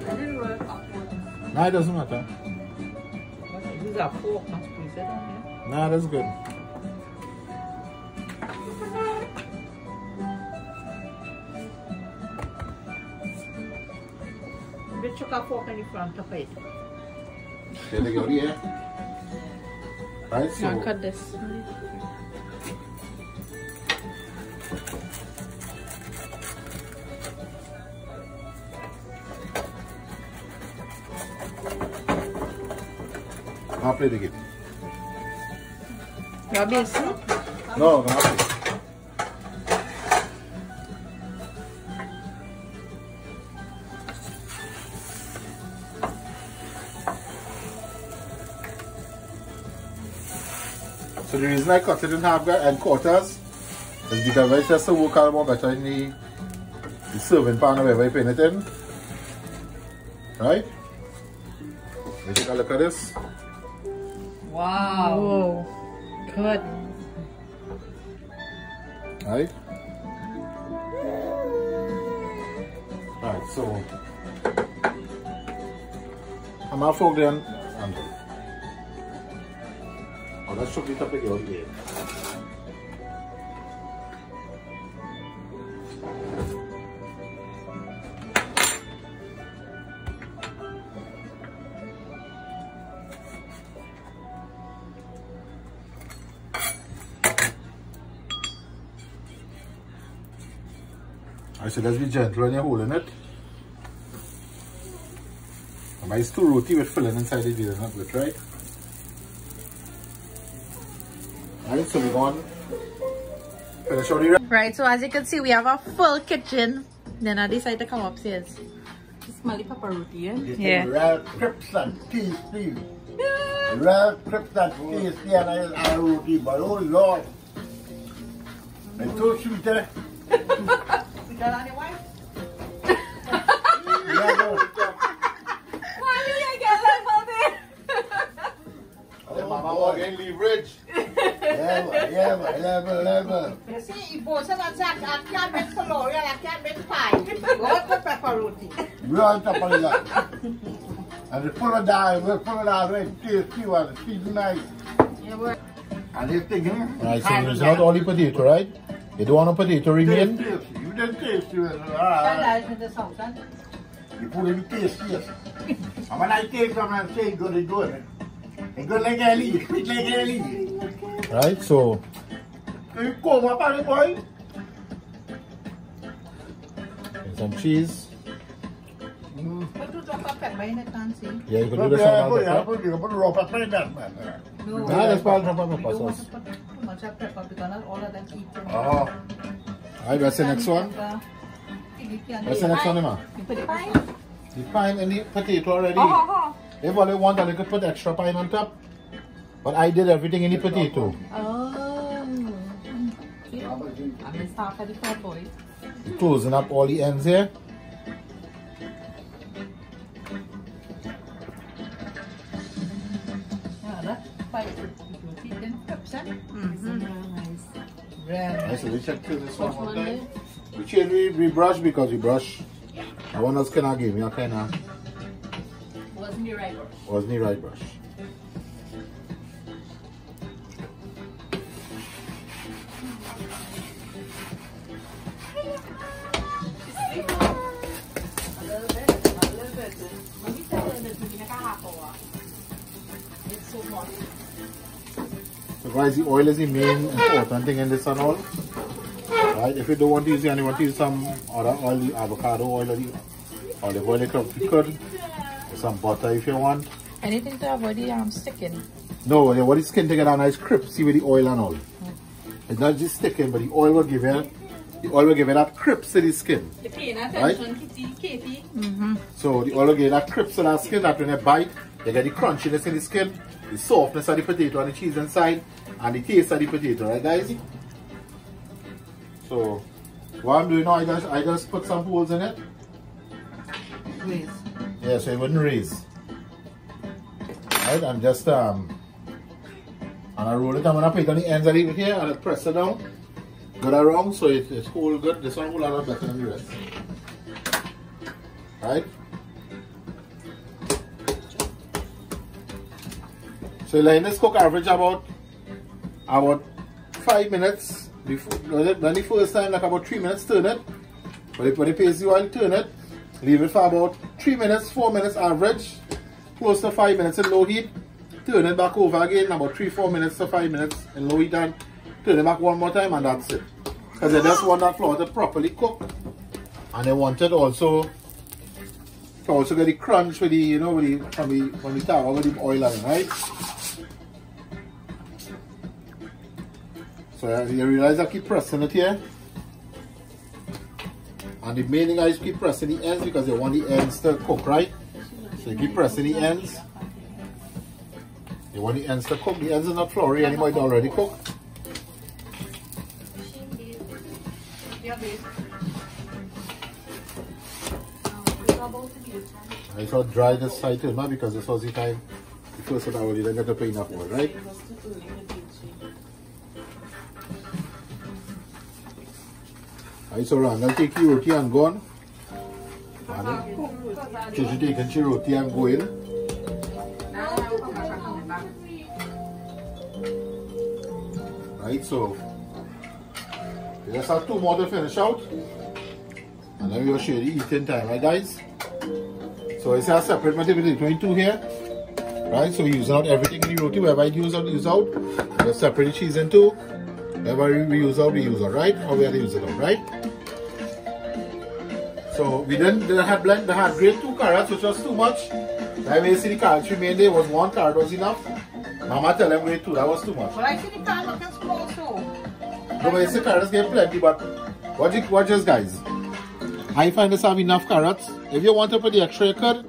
I didn't roll it upward. Nah, it doesn't matter. Use a fork and squeeze it on here. Nah, that's good. We chuck a fork in the front of it. There they go, yeah. Right, so Now cut this. I'll play the game. Your base. No, no, I'll play. So the reason I cut it in half and quarters is because it's just to work out more better in the, the serving pan or wherever you put it in. Right? Let me take a look at this. Wow. Whoa. Good. Right? Right, so I'm out for then be the big again. I said let's be gentle when you're holding it. And it's too roti with filling inside deal, not good, right? Alright, so we're going finish all. Right, so as you can see, we have a full kitchen. Then I decided to come upstairs. Smell the roti, eh? Yeah. Rare crips and tasty. Rare crips and tasty and I, I roti, but oh Lord. It's so sweet, eh? We got on your wife? Yeah, no. Why did I get that Oh, mama, we're getting leverage. Yeah, man, yeah, man, yeah, man, yeah, man. I can't make color, and I can't make pie. What the pepper roti? We on top of that. And the full of dye, we're full of dye, very tasty one, it's nice. Yeah, we're And they're thinking, Right, so you not the potato, right? You don't want a potato remain? You didn't taste it. That Alright. lies in this house, huh? You put in the taste, yes. And when I taste them, I'm saying good is good. It's good like Ellie. Sweet like Ellie. Right, so You come up on the boy. some cheese. But you drop a pepper in it, can't see. Yeah, you can do the put the- put the- put the raw pepper in that, man. No, Nah, that's why I'll drop on we don't want to put too much of pepper because all of them eat. Oh. Alright, that's the next one. What's the next one, Emma? You put it fine. You pine in the potato already. Oh, oh. If all you want, you could put extra pine on top. But I did everything in the potato. Oh. I'm going to start the fat boy. You're closing up all the ends here. Very Alright, so we check through this one Which one one time. there? We change, we, we brush because we brush. I want us uh, kind of give me a kind of Wasn't me right. Brush. Wasn't the right brush. a little bit, a little bit. When you tell them that you make a half hour, it's so much. So guys, the oil is the main important thing in this and all. Right? If you don't want to use it and you want to use some other oil, the avocado oil or the olive oil, you could, you could. Some butter if you want. Anything to avoid the um, sticking. No, yeah, what is skin to get a nice crisp, see with the oil and all. It's not just sticking, but the oil will give you the oil will give you that crisp to the skin. You're paying Right? attention, Kitty, Katie. So the oil will give you that crisp to that skin that when you bite, you get the crunchiness in the skin, the softness of the potato and the cheese inside, and the taste of the potato, right guys? So what I'm doing now, I just I just put some holes in it. Please. Yeah, so it wouldn't raise. Right, I'm just um and I roll it. I'm gonna put it on the ends of it here and I press it down. Good around so it, it's hold good. This one will a lot better than the rest. Right? So letting this cook average about about five minutes before when the first time like about three minutes turn it. But if when it pays the oil, turn it. Leave it for about three minutes, four minutes average, close to five minutes in low heat. Turn it back over again, about three, four minutes to five minutes in low heat and turn it back one more time and that's it. Because they just want that flour to properly cook. And want it also to also get the crunch with the, you know, with the, from the, from the tawa with the oil on it, right? You realize I keep pressing it here. And the main thing is keep pressing the ends because you want the ends to cook, right? So you keep pressing the ends. You want the ends to cook. The ends are not floury anymore, it's already cooked. I thought dry this side too, not because this was the time the first one I don't get to pay enough oil, right? So I'm gonna take your roti and go on. And She's taking roti and. Right, so we just have two more to finish out. And then we'll share the eating time, right guys? So it's a separate material between two here. Right, so we use out everything in the roti, wherever I use out, use out. We'll separate the cheese in two. Wherever we use out, we use out, right? Or we use it out, right? So we didn't, they had blend, they had grade two carrots, which was too much. I mean, see the carrots remained there, was one carrot was enough. Mama tell them grade two, that was too much. But I see the pan looking small too. No, but you see carrots get plenty, but what you, watch this guys. I find this have enough carrots. If you want to put the extra, could.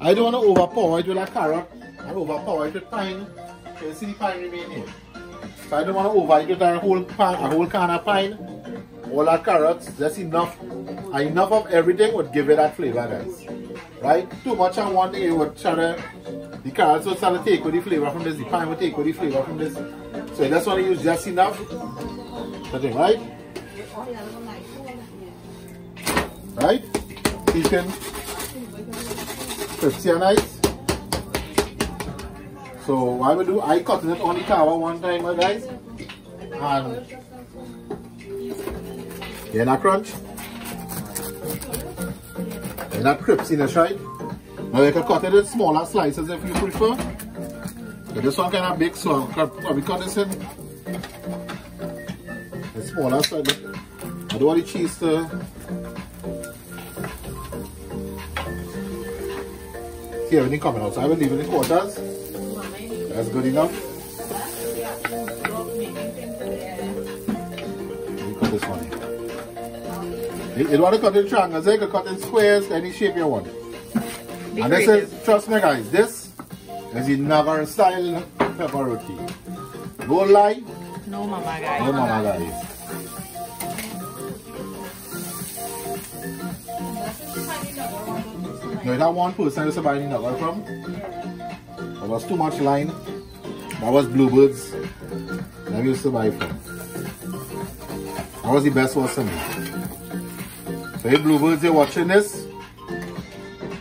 I don't want to overpower it with a carrot and overpower it with pine. So you see the pine remain here. So I don't want to overdo it a whole pan, a whole can of pine. All our carrots, just enough. And enough of everything would give it that flavor, guys. Right? Too much on one it would try to, the carrots would start to take with the flavor from this, the pine would take with the flavor from this. So you just want to use just enough. Nothing, right? Right? Chicken. Crispy and. So what we do, I cut it on the cover one time, guys. And you're crunch. You're not crispy, that's right. Now you can cut it in smaller slices if you prefer. But this one kind of big, so I'll probably cut this in the smaller side. I don't want the cheese to see everything coming out. So I will leave it in quarters. That's good enough. You, don't want to cut in triangles, you can cut in squares, any shape you want. Be and this creative. is, trust me guys, this is the Nagar style pepper roti. No lie, No mama guys. no mama guys. No, that one person I used to buy in Nagar from. There was too much line. That was Bluebirds. That I used to buy from. That was the best one for me. So hey Bluebirds, you're watching this.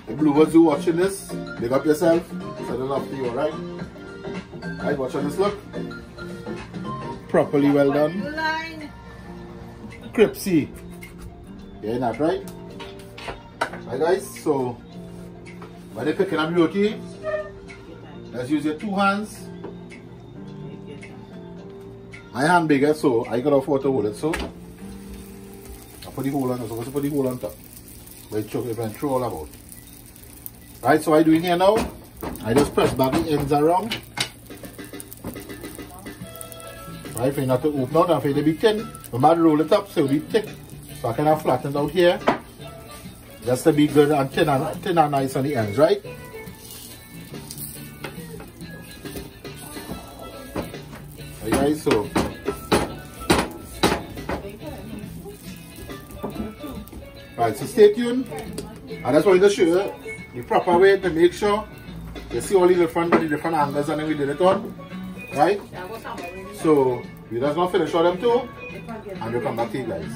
The Bluebirds, you watching this. Big up yourself. Send it to you, alright? Alright, watch on this look. Properly well done. Cripsy. Yeah, that right? Alright guys, so when you're picking up roti, let's use your two hands. My hand bigger, so I got afford to hold it, so put the hole on, so I put the hole on top. But choke it and throw all about. Right, so I doing here now, I just press back the ends around. Right, for you not to open out and for you to be thin. I'm to roll it up so it'll be thick. So I kind of flatten out here. Just to be good and thin and, thin and nice on the ends, right? Right so Right, so stay tuned. And that's why I'm going to show you the proper way to make sure you see all the different, the different angles and then we did it on. Right? So, we just to finish all them too and we'll come back to you guys.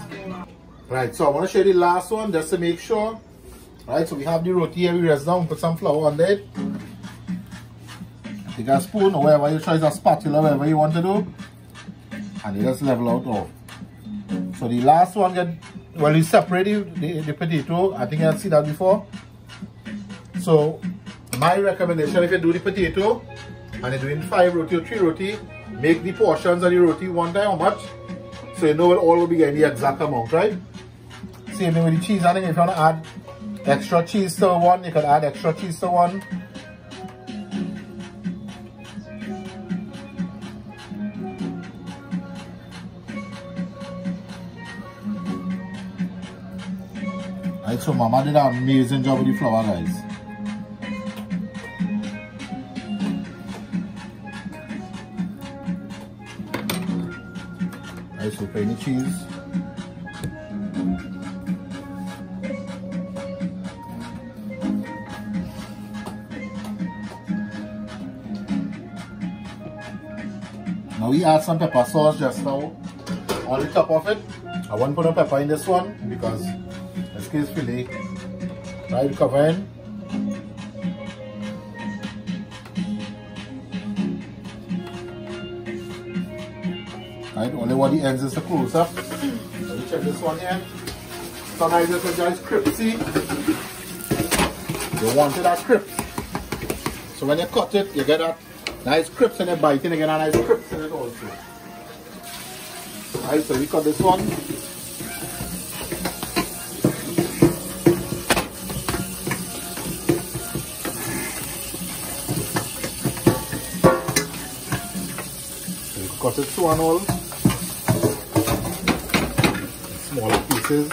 Right, so I want to show you the last one just to make sure. Right, so we have the roti here, we rest down, put some flour on there. Take a spoon or whatever you try, a spatula, whatever you want to do. And you just level out all. So the last one get well you separate the, the, potato. I think I've seen that before. So my recommendation if you do the potato and you're doing five roti or three roti, make the portions of the roti one time how much. So you know it all will be getting the exact amount, right? Same thing with the cheese. I think if you want to add extra cheese to one, you can add extra cheese to one. So mama did an amazing job with the flour, guys. Put in the cheese. Now we add some pepper sauce just now on the top of it. I won't put no pepper in this one because this case fillet. Right, cover in. Right, only what the ends is the close up. Let me check this one here. Sometimes this is just crispy. You want that crisp. So when you cut it, you get that nice crisp and you bite it, you get a nice crisp in it also. Right, so we cut this one. It one all. Smaller pieces.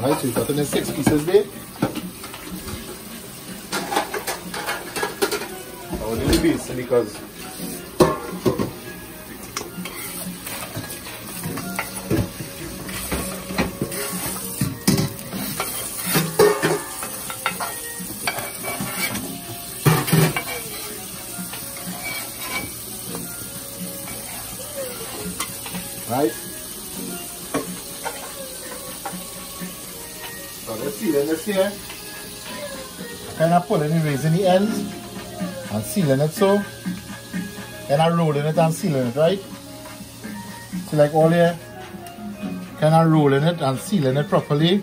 Right, so cut it in six pieces there. I will leave this because see, see here. Kind of pulling it, raising the ends and sealing it so. Then I rolling it and sealing it, right? See like all here, kind of rolling it and sealing it properly.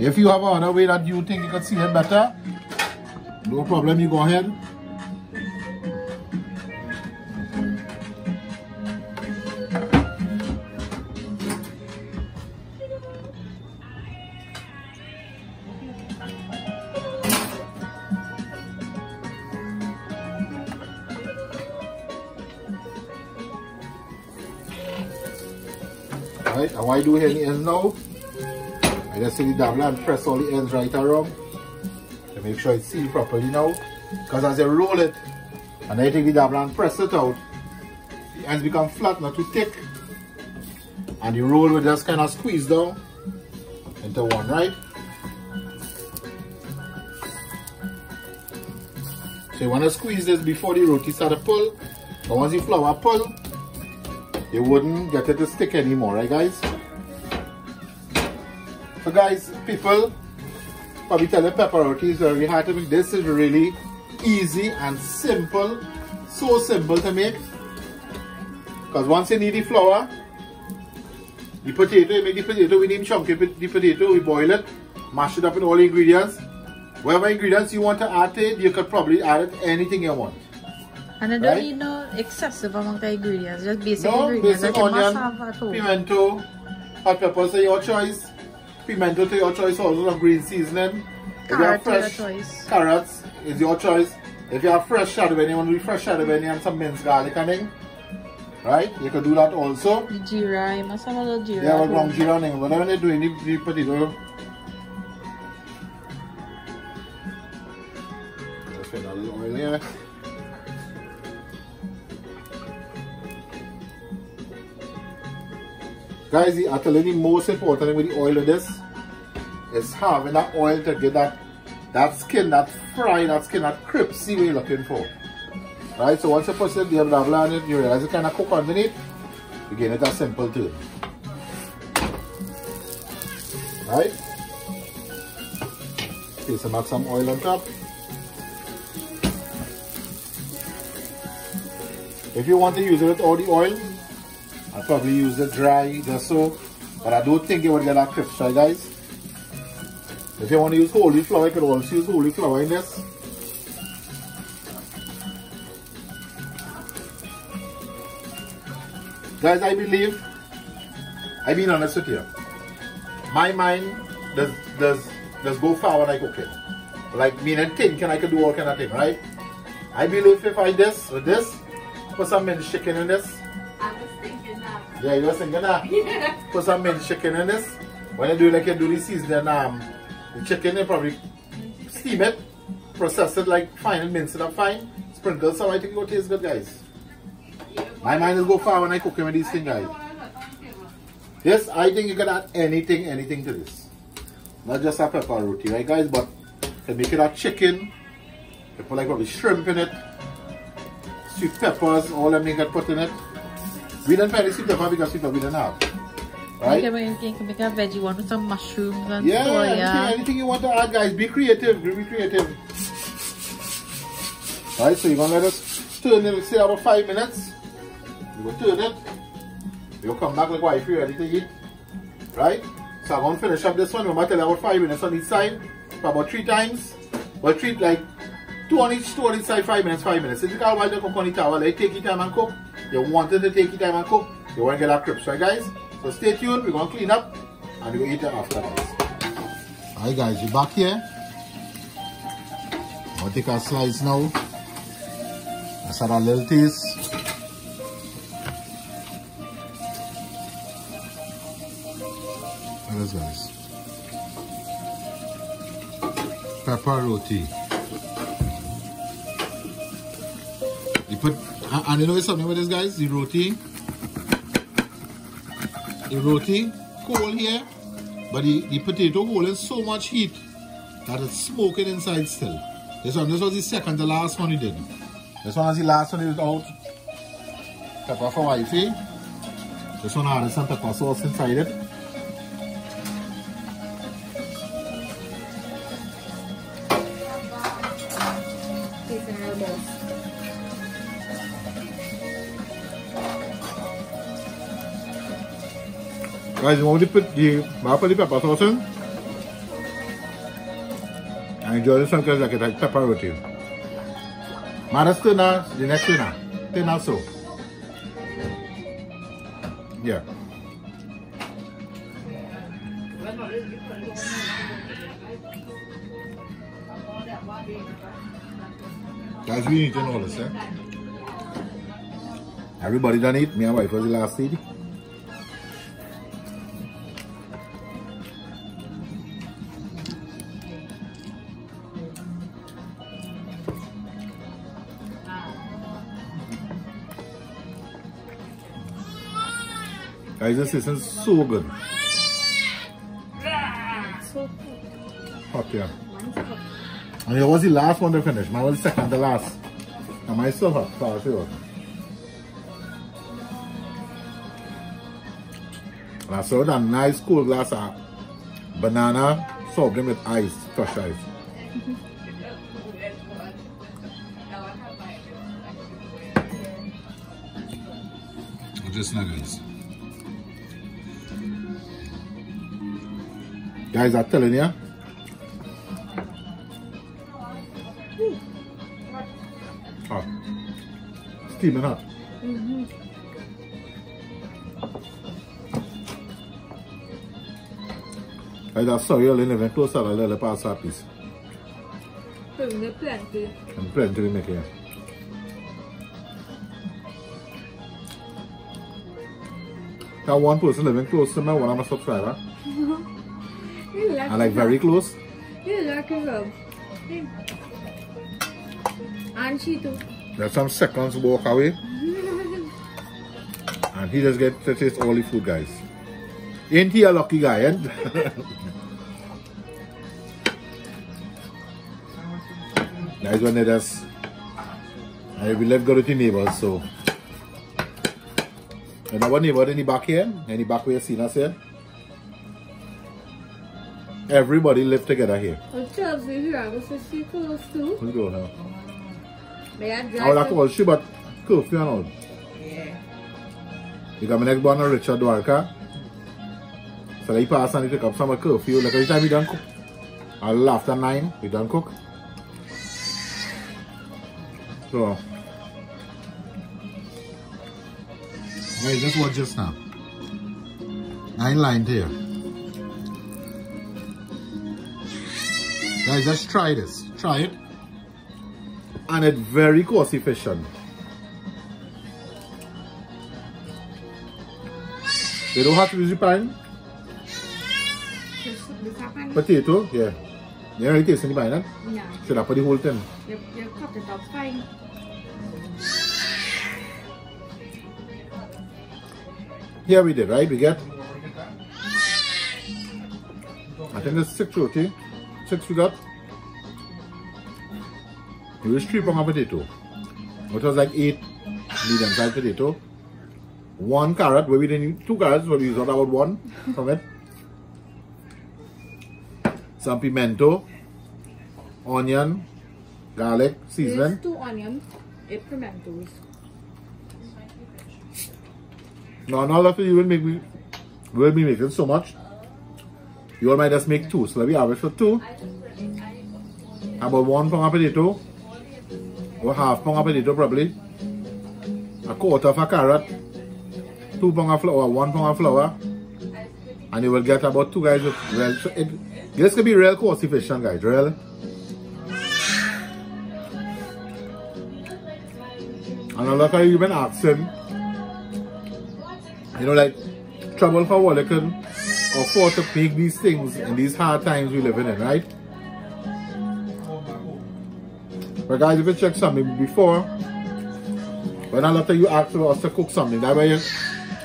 If you have another way that you think you can seal it better, no problem, you go ahead. Do we any ends now? I just see the dabla and press all the ends right around to make sure it's sealed properly now. Because as you roll it and I take the dabla and press it out, the ends become flat, not too thick. And the roll will just kind of squeeze down into one, right? So you want to squeeze this before the roti start to pull. But once the flour pull, you wouldn't get it to stick anymore, right guys? So guys, people probably tell the pepper roti is very hard to make. This is really easy and simple. So simple to make. Because once you need the flour, the potato, you make the potato, we need chunky the potato, we boil it, mash it up with all the ingredients. Whatever ingredients you want to add to it, you could probably add it anything you want. And I don't Right? need no excessive amount of ingredients, just basic No, ingredients basic you must onion, have at home. pimento, hot peppers to your choice, pimento to your choice, also some green seasoning. If you have Carrot fresh choice. carrots, is your choice. If you have fresh shadowbenny, you want to do fresh shadowbenny and some minced garlic and thing, right? You can do that also. The Jira, you must have a little jira. They have a at ground home. jeera and thing. Whenever they're doing the, the potato, just put a little oil here. Guys, the the most important thing with the oil of this is having that oil to get that that skin, that fry, that skin, that crispy what you're looking for. Right, so once you put it, you have blah on it, you realize it kind of cook underneath, you get it as simple too. Right? Take some, some oil on top. If you want to use it with all the oil, I'll probably use the dry just so. But I don't think you would get that right guys? If you want to use holy flour, you could also use holy flour in this. Guys, I believe, I being honest with you, my mind does does does go far when I cook it. Like meaning thinking I can do all kind of thing, right? I believe if I this with this, put some minced chicken in this. Yeah, you was thinking that? Yeah. Put some minced chicken in this. When you do like you do the seasoning, um, the chicken you probably steam it, process it like fine and mince it up fine. Sprinkle some, I think it will taste good, guys. My mind is go far when I cook with these things, guys. Yes, I think you can add anything, anything to this. Not just a pepper roti, right guys? But to make it a chicken, you put like probably shrimp in it, sweet peppers, all them you can put in it. We didn't find the sweet pepper because sweet pepper we didn't have. Right? You can, can make a veggie one with some mushrooms and Yeah, soya. anything, anything you want to add, guys. Be creative. Be creative. Right, so you're gonna let us turn it, say about five minutes. You go turn it. You'll come back like wife, you're ready to eat. Right? So I'm gonna finish up this one. Remember, I tell you about five minutes on each side. For about three times. But treat like two on each, two on each side, five minutes, five minutes. If you can't while you cook on the towel, like take your time and cook. You wanted to take your time and cook. You want to get that crisp, right, guys? So stay tuned. We're gonna clean up and we'll eat it after, guys. Alright, guys, you're back here. Gonna take a slice now. Let's add a little taste. Look at this, guys. Pepper roti. You put, and you know something with this, guys? The roti, the roti cold here, but the, the potato holding so much heat that it's smoking inside still. This one, this was the second, the last one he did. This one was the last one he was out. Pepper for wifey. This one had some pepper sauce inside it. Guys, you want to put the maple pepper sauce in? And enjoy this one because like it's like pepper roti. Maras tuna, the next tuna. Tuna so. Yeah. Guys, we eating all this, eh? Everybody done eat. Me and wife was the last eat. Guys, this is so good. Hot, yeah. And it was the last one to finish. Mine was the second, the last. And mine still hot. So I'll see what. And I served a nice cool glass of banana soft with ice, crushed ice. Just nuggets. Guys, I'm telling you. Hot. Ah. Steaming hot. Guys, that's sorry, only living close to a little pasta piece. Putting plenty. And plenty to make here. That one person living close to me, one of my subscribers. You like I like very close. You like it, love. And she too. There's some seconds walk away. and he just get to taste all the food, guys. Ain't he a lucky guy, eh? Guys, when they just... I we live good with the neighbors, so... And our neighbor in the back here, in the back where us here. Everybody live together here. Oh, Chelsea here, I was see close too. Let's go now. May I drive? I would like call she, but curfew and all. Yeah. Because my next born is Richard Dwarka. So he pass and he pick up some of the curfew. Like every time he done cook. A little after nine, he done cook. So Guys, just watch just now. Nine lined here. Guys, just try this. Try it. And it's very cost efficient. They don't have to use the pan. Potato, yeah. You already tasting the pan, eh? Yeah. Should I put the whole thing? You, you cut it up fine. Here we did, right? We get, I think it's six roti. Six we got. We three pound of potato. It was like eight medium sized potato. One carrot, where we didn't, two carrots, where we used about one from it. Some pimento, onion, garlic, seasoning. There's two onions, eight pimentos. No, no, that you will make me, will be making so much. You all might just make two. So let me average for two. About one pound of potato. Or half pound of potato probably. A quarter of a carrot. Two pound of flour, one pound of flour. And you will get about two guys with real, so it, this could be real cost efficient guys, real. And a lot of you been asking, you know, like trouble for they can afford to make these things in these hard times we living in, right? But guys, if you check something before, when lot of you ask us to cook something, that way you,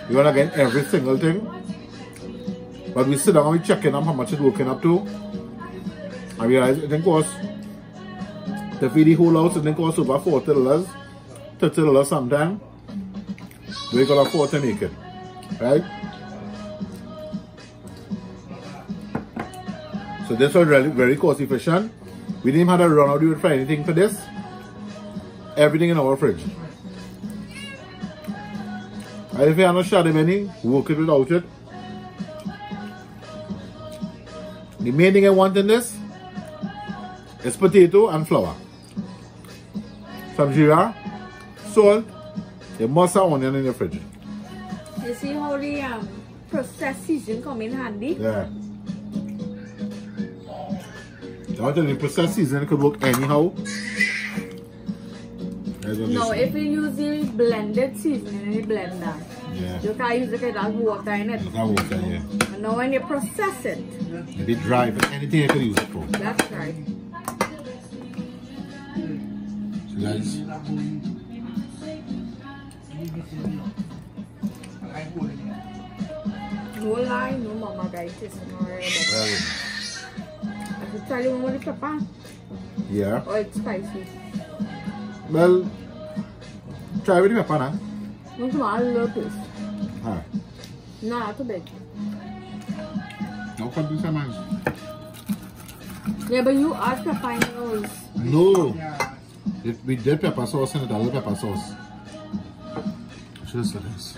you wanna get every single thing. But we sit down and we checking on how much it's working up to. I realize it didn't cost to feed the whole house, it didn't cost over forty dollars, thirty dollars sometime. We could afford to make it. Right? So this was really very cost efficient. We didn't have to run out it for anything for this. Everything in our fridge. And if you have no shado beni, work it without it. The main thing I want in this is potato and flour. Some jeera, salt, you must have onion in your fridge. You see how the um, processed season come in handy? Yeah. I you, processed seasoning could work anyhow. No, if you use the blended seasoning in the blender, Yeah. you can use it as water in it. That water, yeah. And now when you process it, If it dry, but anything I could use it for. that's right. So guys, No lie, no mama guys, it's not right. very good. I should tell you it's pepper. Yeah. Oh, it's spicy. Well, try with the pepper now. No, small little piece. Huh. No, not too big. Now come do some man. Yeah, but you pepper in yours. No. If we did pepper sauce in it, a little pepper sauce. Just this.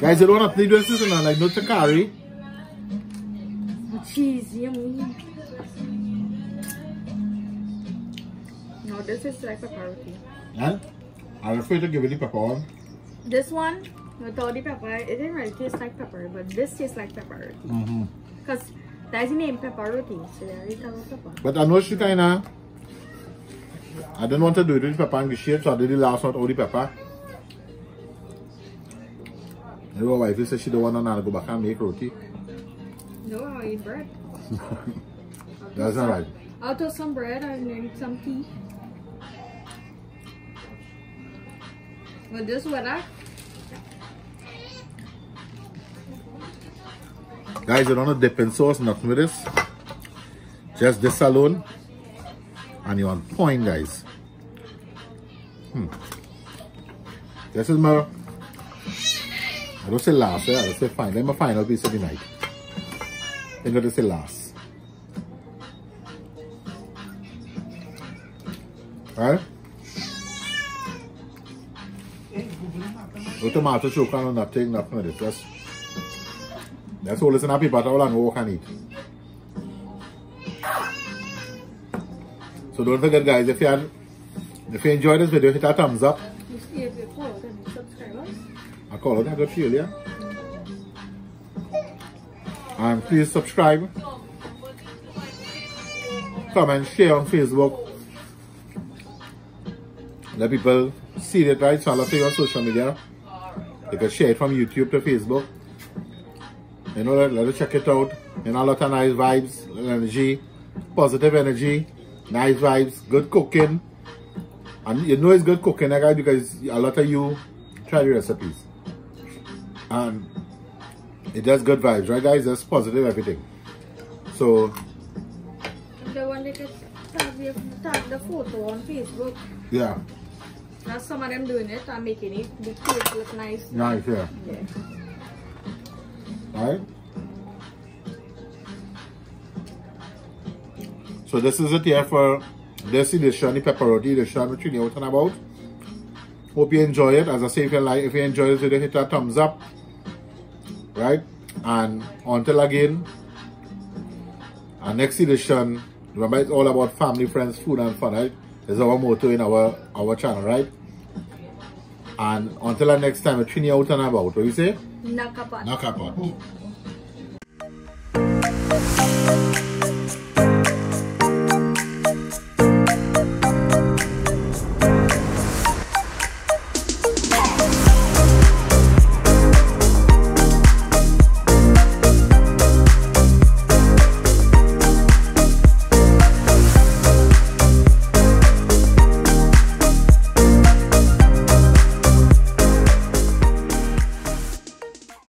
Guys, you don't have to do this, you know, like no. This is like pepper roti. And I'm afraid to give it the pepper. This one, without the pepper, it didn't really taste like pepper, but this tastes like pepper. Mm-hmm. Because that's the name pepper roti, so there is a pepper. But I know she kinda I didn't want to do it with pepper and the shape, so I did the last one with all the pepper. My wife said she don't want to go back and make roti. No, I'll eat bread. That's all right. I'll toast some bread and then some tea. With this weather, Guys, you don't want to dip in sauce, nothing with this. Just this alone. And you're on point, guys. Hmm. This is my, I don't say last, eh? I don't say final. My final piece of the night. I'm going to say last. Alright? No tomato choka on nothing, nothing with it. Just that's all it's in a paper towel and walk and eat. So don't forget guys, if you had, if you enjoyed this video, hit a thumbs up. I call it a good feel, yeah? And please subscribe. Comment, share on Facebook. Let people see it, right? Take on social media. You can share it from YouTube to Facebook. You know, let, let us check it out. You know, a lot of nice vibes, energy, positive energy, nice vibes, good cooking. And you know it's good cooking, eh, guys, because a lot of you try the recipes. And it does good vibes, right, guys? That's positive everything. So, The one that tag the, tag the photo on Facebook. yeah, That's some of them doing it and making it the cake look nice. nice, yeah. Yeah. Alright? So this is it here for this edition, the pepper roti edition, which you know what I'm about. Hope you enjoy it. As I say, if you like, if you enjoy this video, hit that thumbs up. Right? And until again, our next edition, remember it's all about family, friends, food and fun, right? Is our motto in our our channel, right? And until our next time, we're out and about. What do you say? Knock up.